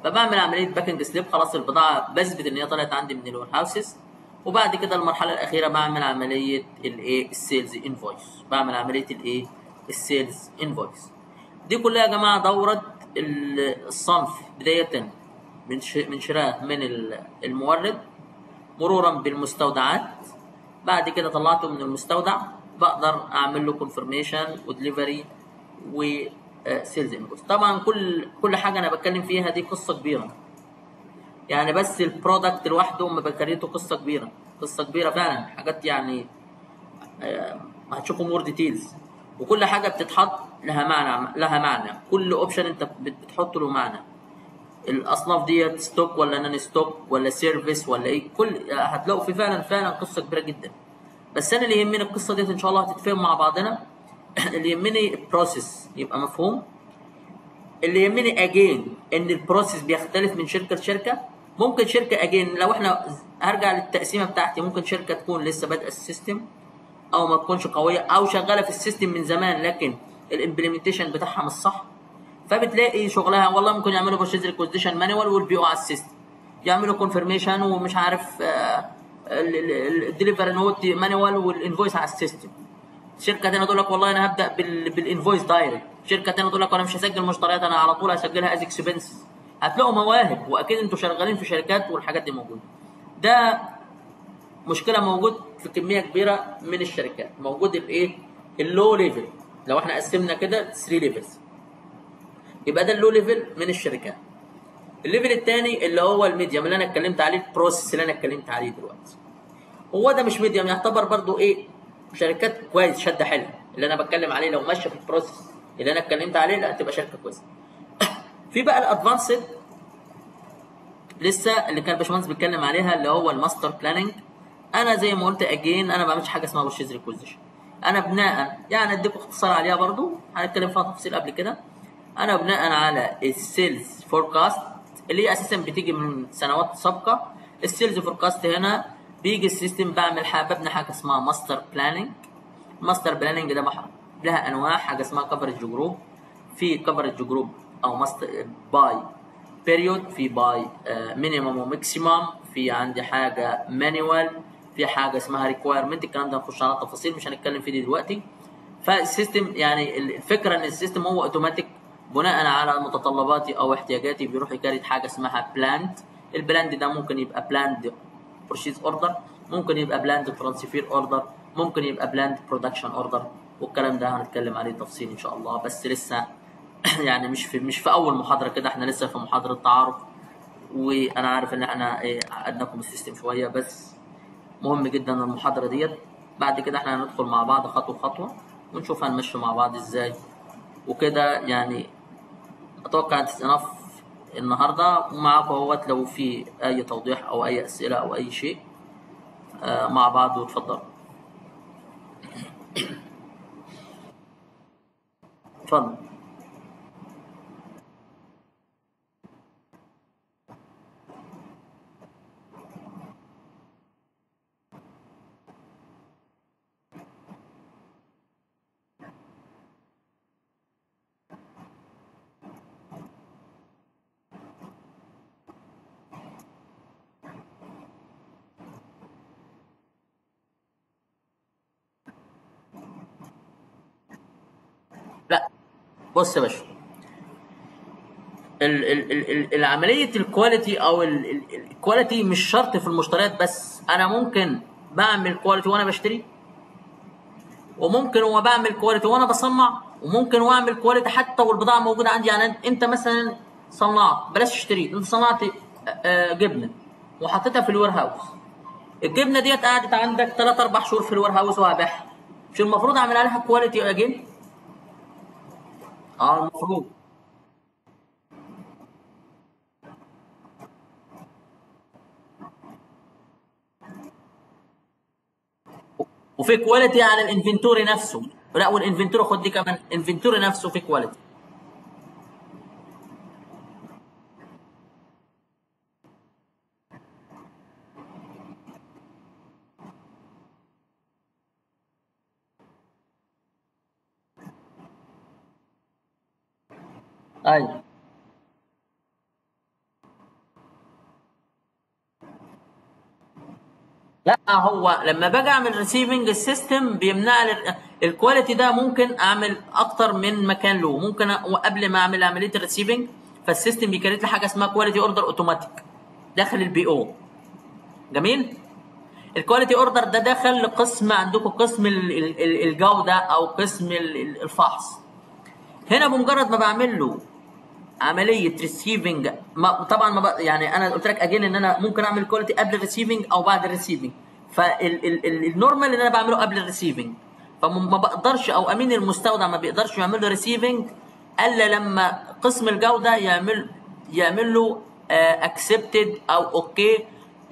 فبعمل عملية packing slip خلاص البضاعة بثبت ان هي طلعت عندي من ال warehouses وبعد كده المرحلة الأخيرة بعمل عملية الايه ال sales invoice بعمل عملية الايه ال sales invoice دي كلها يا جماعة دوره الصنف بداية من من شراء من المورد مرورا بالمستودعات. بعد كده طلعته من المستودع بقدر أعمل له confirmation و delivery و sales invoice طبعا كل كل حاجة أنا بتكلم فيها دي قصة كبيرة. يعني بس ال product لوحده ما ب create ه قصة كبيرة. قصة كبيرة فعلا. حاجات يعني هتشوفوا more details وكل حاجة بتتحط لها معنى لها معنى. كل option أنت بتحط له معنى. الأصناف ديت stock ولا non stock ولا service ولا إيه. كل هتلاقوا في فعلا فعلا قصة كبيرة جدا. بس أنا اللي يهمني القصة ديت إن شاء الله هتتفهم مع بعضنا. اللي يهمني ال process يبقى مفهوم. اللي يهمني again ان ال process بيختلف من شركة لشركة. ممكن شركة again لو إحنا هرجع للتقسيمة بتاعتي ممكن شركة تكون لسه بادئة ال system أو ما تكونش قوية أو شغالة في ال system من زمان لكن ال implementation بتاعها مش صح. فبتلاقي شغلها والله ممكن يعملوا purchase requisition manual وال PO على ال system يعملوا confirmation ومش عارف ال delivery note manual وال invoice على ال system شركة تانية تقول لك والله أنا هبدأ بال invoice direct. شركة تانية تقول لك أنا مش هسجل مشتريات أنا على طول هسجلها as expense هتلاقوا مواهب وأكيد أنتوا شغالين في شركات والحاجات دي موجودة. ده مشكلة موجود في كمية كبيرة من الشركات. موجود الايه ال low level لو إحنا قسمنا كده 3 levels يبقى ده ال low level من الشركات. ال level الثاني اللي هو ال medium اللي أنا اتكلمت عليه ال process اللي أنا اتكلمت عليه دلوقتي. هو ده مش medium يعتبر برضو إيه؟ شركات كويس شدة حلوة. اللي أنا بتكلم عليه لو ماشيه في ال process اللي أنا اتكلمت عليه لا تبقى شركة كويسة. [COUGHS] في بقى ال advanced لسه اللي كان باشمهندس بيتكلم عليها اللي هو ال master planning. أنا زي ما قلت again أنا ما بعملش حاجة اسمها purchase requisition أنا بناء يعني أديكم اختصار عليها برضو هنتكلم فيها تفاصيل قبل كده. أنا بناء على ال sales forecast اللي هي أساسا بتيجي من سنوات سابقة. ال sales forecast هنا بيجي ال system بعمل حاجة ببني حاجة اسمها master planning master planning ده لها أنواع حاجة اسمها coverage group في coverage group أو master by period في by minimum و maximum في عندي حاجة manual في حاجة اسمها requirement الكلام ده نخش على التفاصيل مش هنتكلم فيه دلوقتي. فال system يعني الفكرة إن ال system هو اوتوماتيك بناء على متطلباتي أو احتياجاتي. بيروح ي create حاجة اسمها planned ال planned ده ممكن يبقى planned purchase order ممكن يبقى planned transfer order ممكن يبقى planned production order والكلام ده هنتكلم عليه تفصيل إن شاء الله. بس لسه [CLEARS THROAT] يعني مش في مش في أول محاضرة كده إحنا لسه في محاضرة تعارف وأنا عارف إن إحنا إيه عقدناكم السيستم شوية بس مهم جدا المحاضرة ديت. بعد كده إحنا هندخل مع بعض خطوة خطوة ونشوف هنمشي مع بعض إزاي. وكده يعني أتوقع انف النهارده ومعاكم أهوت لو في أي توضيح أو أي أسئلة أو أي شيء آه، مع بعض وتفضلوا. اتفضل لا بص يا باشا. ال- ال- ال- ال- العملية ال quality أو ال- ال- ال- ال quality مش شرط في المشتريات بس أنا ممكن بعمل quality وأنا بشتري وممكن هو بعمل quality وأنا بصنع وممكن هو أعمل quality حتى والبضاعة موجودة عندي. يعني أنت مثلا صنعت بلاش تشتري أنت صنعت آه، جبنة وحطيتها في ال warehouse الجبنة ديت قعدت عندك 3 4 شهور في ال warehouse وهبيعها مش المفروض أعمل عليها quality again آه المفروض. وفي quality على ال inventory نفسه. لا وال inventory خد دي كمان. ال inventory نفسه في quality أيوه لا هو لما باجي أعمل receiving ال system بيمنع لي ال quality ده ممكن أعمل أكتر من مكان له. ممكن قبل ما أعمل عمليه ال receiving فال system بي create لي حاجة اسمها quality order automatic داخل ال PO جميل؟ ال quality order ده دخل لقسم عندكم قسم ال- ال- ال- الجودة أو قسم ال- ال- الفحص. هنا بمجرد ما بعمل له عملية receiving طبعا ما بق... يعني أنا قلت لك again إن أنا ممكن أعمل quality قبل ال receiving أو بعد ال receiving فال normal ان أنا بعمله قبل ال receiving فما بقدرش أو أمين المستودع ما بيقدرش يعمل له receiving إلا لما قسم الجودة يعمل يعمل له accepted أو okay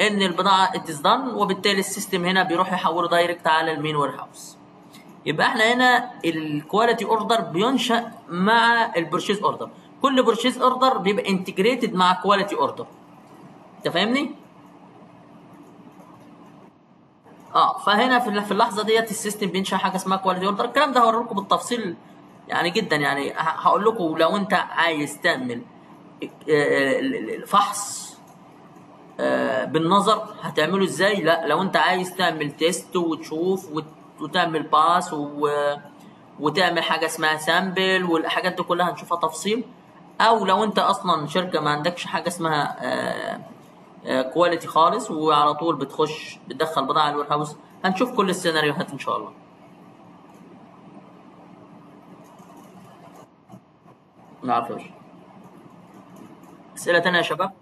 إن البضاعة it's done وبالتالي ال system هنا بيروح يحوله direct على ال main warehouse يبقى إحنا هنا ال quality order بينشأ مع ال purchase order كل purchase order بيبقى integrated مع quality order انت فاهمني؟ آه فهنا في اللحظة ديت ال system بينشأ حاجة اسمها quality order الكلام ده هوريكم بالتفصيل يعني جدا. يعني هقول لكم لو انت عايز تعمل آه، الفحص آه، بالنظر هتعمله إزاي؟ لا لو انت عايز تعمل test وتشوف وت- وتعمل pass. وتعمل حاجة اسمها sample والحاجات دي كلها هنشوفها تفصيل. أو لو أنت أصلا شركة ما عندكش حاجة اسمها quality خالص وعلى طول بتخش بتدخل بضاعة ال warehouse هنشوف كل السيناريوهات إن شاء الله. باشا. أسئلة تانية يا شباب؟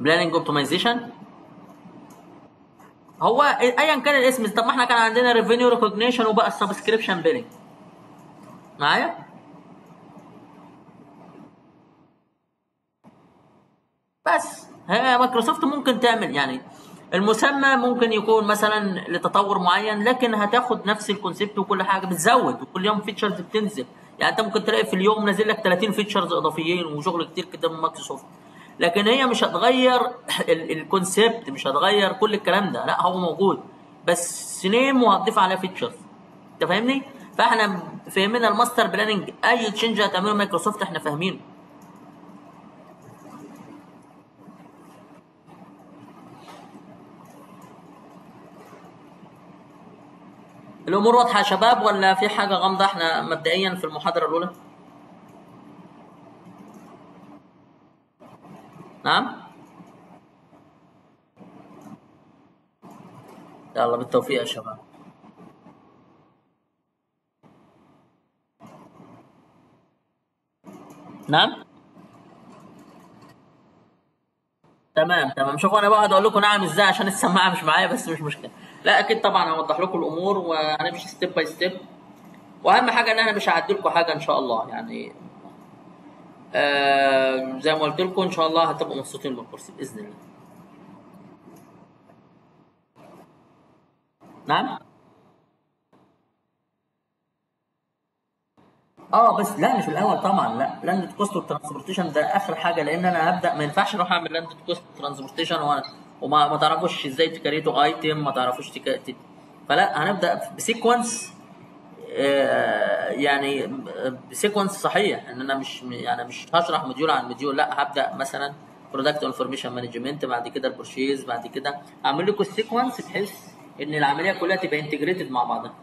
planning optimization هو ايا كان الاسم طب ما إحنا كان عندنا revenue recognition وبقى ال subscription billing معايا؟ بس هي مايكروسوفت ممكن تعمل يعني المسمى ممكن يكون مثلا لتطور معين لكن هتاخد نفس ال concept وكل حاجة بتزود وكل يوم features بتنزل. يعني أنت ممكن تلاقي في اليوم نازل لك 30 features إضافيين وشغل كتير كده من مايكروسوفت. لكن هي مش هتغير [LAUGHS] ال concept مش هتغير كل الكلام ده. لا هو موجود. بس name وهتضيف عليه features انت فاهمني؟ فاحنا فهمنا ال master planning أي change هتعمله مايكروسوفت إحنا فاهمينه الأمور واضحة يا شباب ولا في حاجة غامضة إحنا مبدئيا في المحاضرة الأولى؟ نعم؟ يلا بالتوفيق يا شباب. نعم؟ تمام تمام. شوفوا أنا بقعد أقول لكم نعم إزاي عشان السماعة مش معايا بس مش مشكلة. لا أكيد طبعا هوضح لكم الأمور وهنمشي step by step وأهم حاجة إن أنا مش هعدي لكم حاجة إن شاء الله يعني آه زي ما قلت لكم إن شاء الله هتبقوا مبسوطين بال course بإذن الله. نعم؟ آه بس لا مش الأول طبعا لا. landed cost وال transportation ده آخر حاجة لأن أنا هبدأ ما ينفعش أروح أعمل landed cost transportation وأنا وما ما تعرفوش إزاي ت create وا item ما تعرفوش تك... فلا هنبدأ ب sequence يعني ب sequence صحيح. ان أنا مش يعني مش هشرح module عن module لا هبدأ مثلا product information management بعد كده ال purchase بعد كده أعمل لكم ال sequence بحيث إن العملية كلها تبقى integrated مع بعضها.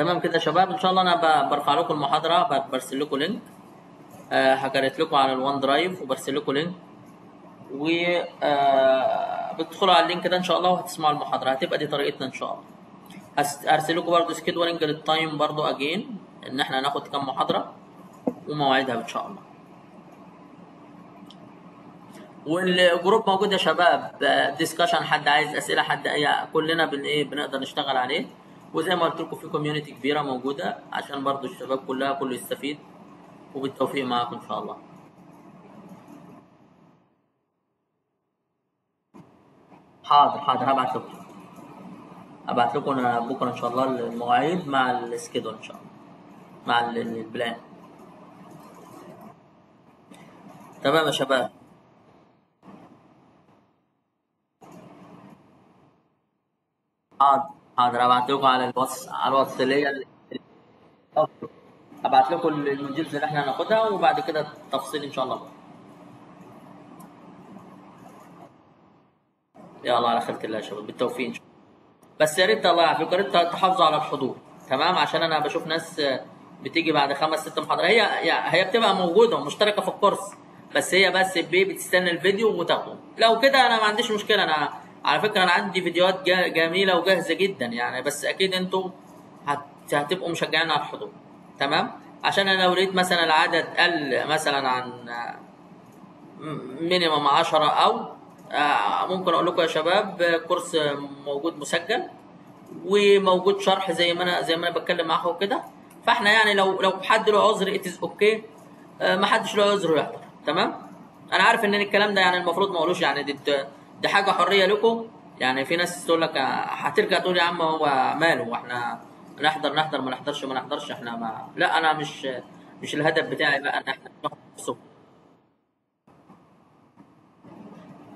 تمام كده يا شباب. إن شاء الله أنا برفع لكم المحاضرة. برسل لكم link آه، ه create لكم على ال OneDrive وبرسل لكم link و آه، بتدخلوا على ال link ده إن شاء الله وهتسمعوا المحاضرة. هتبقى دي طريقتنا إن شاء الله. هرسل لكم برضه scheduling لل time برضه again إن إحنا هناخد كام محاضرة ومواعيدها إن شاء الله. وال group موجود يا شباب. discussion حد عايز أسئلة حد كلنا بن إيه بنقدر نشتغل عليه. وزي ما قلت لكم في community كبيرة موجودة عشان برضو الشباب كلها كله يستفيد وبالتوفيق معاكم إن شاء الله. حاضر حاضر هبعت لكم. هبعت لكم بكرة إن شاء الله المواعيد مع ال schedule إن شاء الله مع ال- ال- ال plan. تمام يا شباب. حاضر. حاضر هبعت لكم على الواتس على الواتس اللي هي هبعت لكم ال modules اللي إحنا هناخدها وبعد كده التفصيل إن شاء الله. يلا على خيرة الله يا شباب. بالتوفيق إن شاء الله. بس يا ريت الله يعافيكم يا ريت تحافظوا على الحضور. تمام؟ عشان أنا بشوف ناس بتيجي بعد خمس ست محاضرات. هي هي بتبقى موجودة ومشتركة في الكورس بس هي بس بتستنى الفيديو وتاخده. لو كده أنا ما عنديش مشكلة أنا على فكرة أنا عندي فيديوهات جميلة وجاهزة جدا يعني بس أكيد هت- هتبقوا مشجعين على الحضور. تمام؟ عشان أنا لو لقيت مثلا العدد قل مثلا عن minimum 10 أو آه، ممكن أقول لكم يا شباب آه، كورس موجود مسجل وموجود شرح زي ما أنا زي ما أنا بتكلم معاكم كده. فإحنا يعني لو لو حد له عذر it's okay ما حدش له عذر يحضر تمام؟ أنا عارف إن الكلام ده يعني المفروض ما أقولوش يعني دي دي حاجة حرية لكم؟ يعني في ناس تقول لك هترجع تقول يا عم هو ماله؟ وإحنا نحضر نحضر ما نحضرش ما نحضرش إحنا ما لا أنا مش مش الهدف بتاعي بقى إن إحنا نفسه.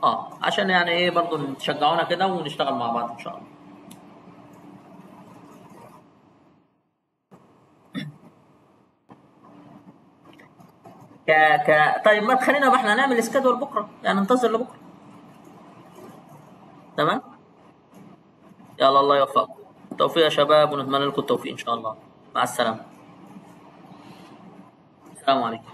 آه عشان يعني إيه برضو تشجعونا كده ونشتغل مع بعض إن شاء الله. ك ك طيب ما تخلينا بقى إحنا نعمل سكادول بكرة. يعني ننتظر لبكرة. تمام؟ يلا الله يوفقكم. توفيق يا شباب ونتمنى لكم التوفيق إن شاء الله. مع السلامة. السلام عليكم.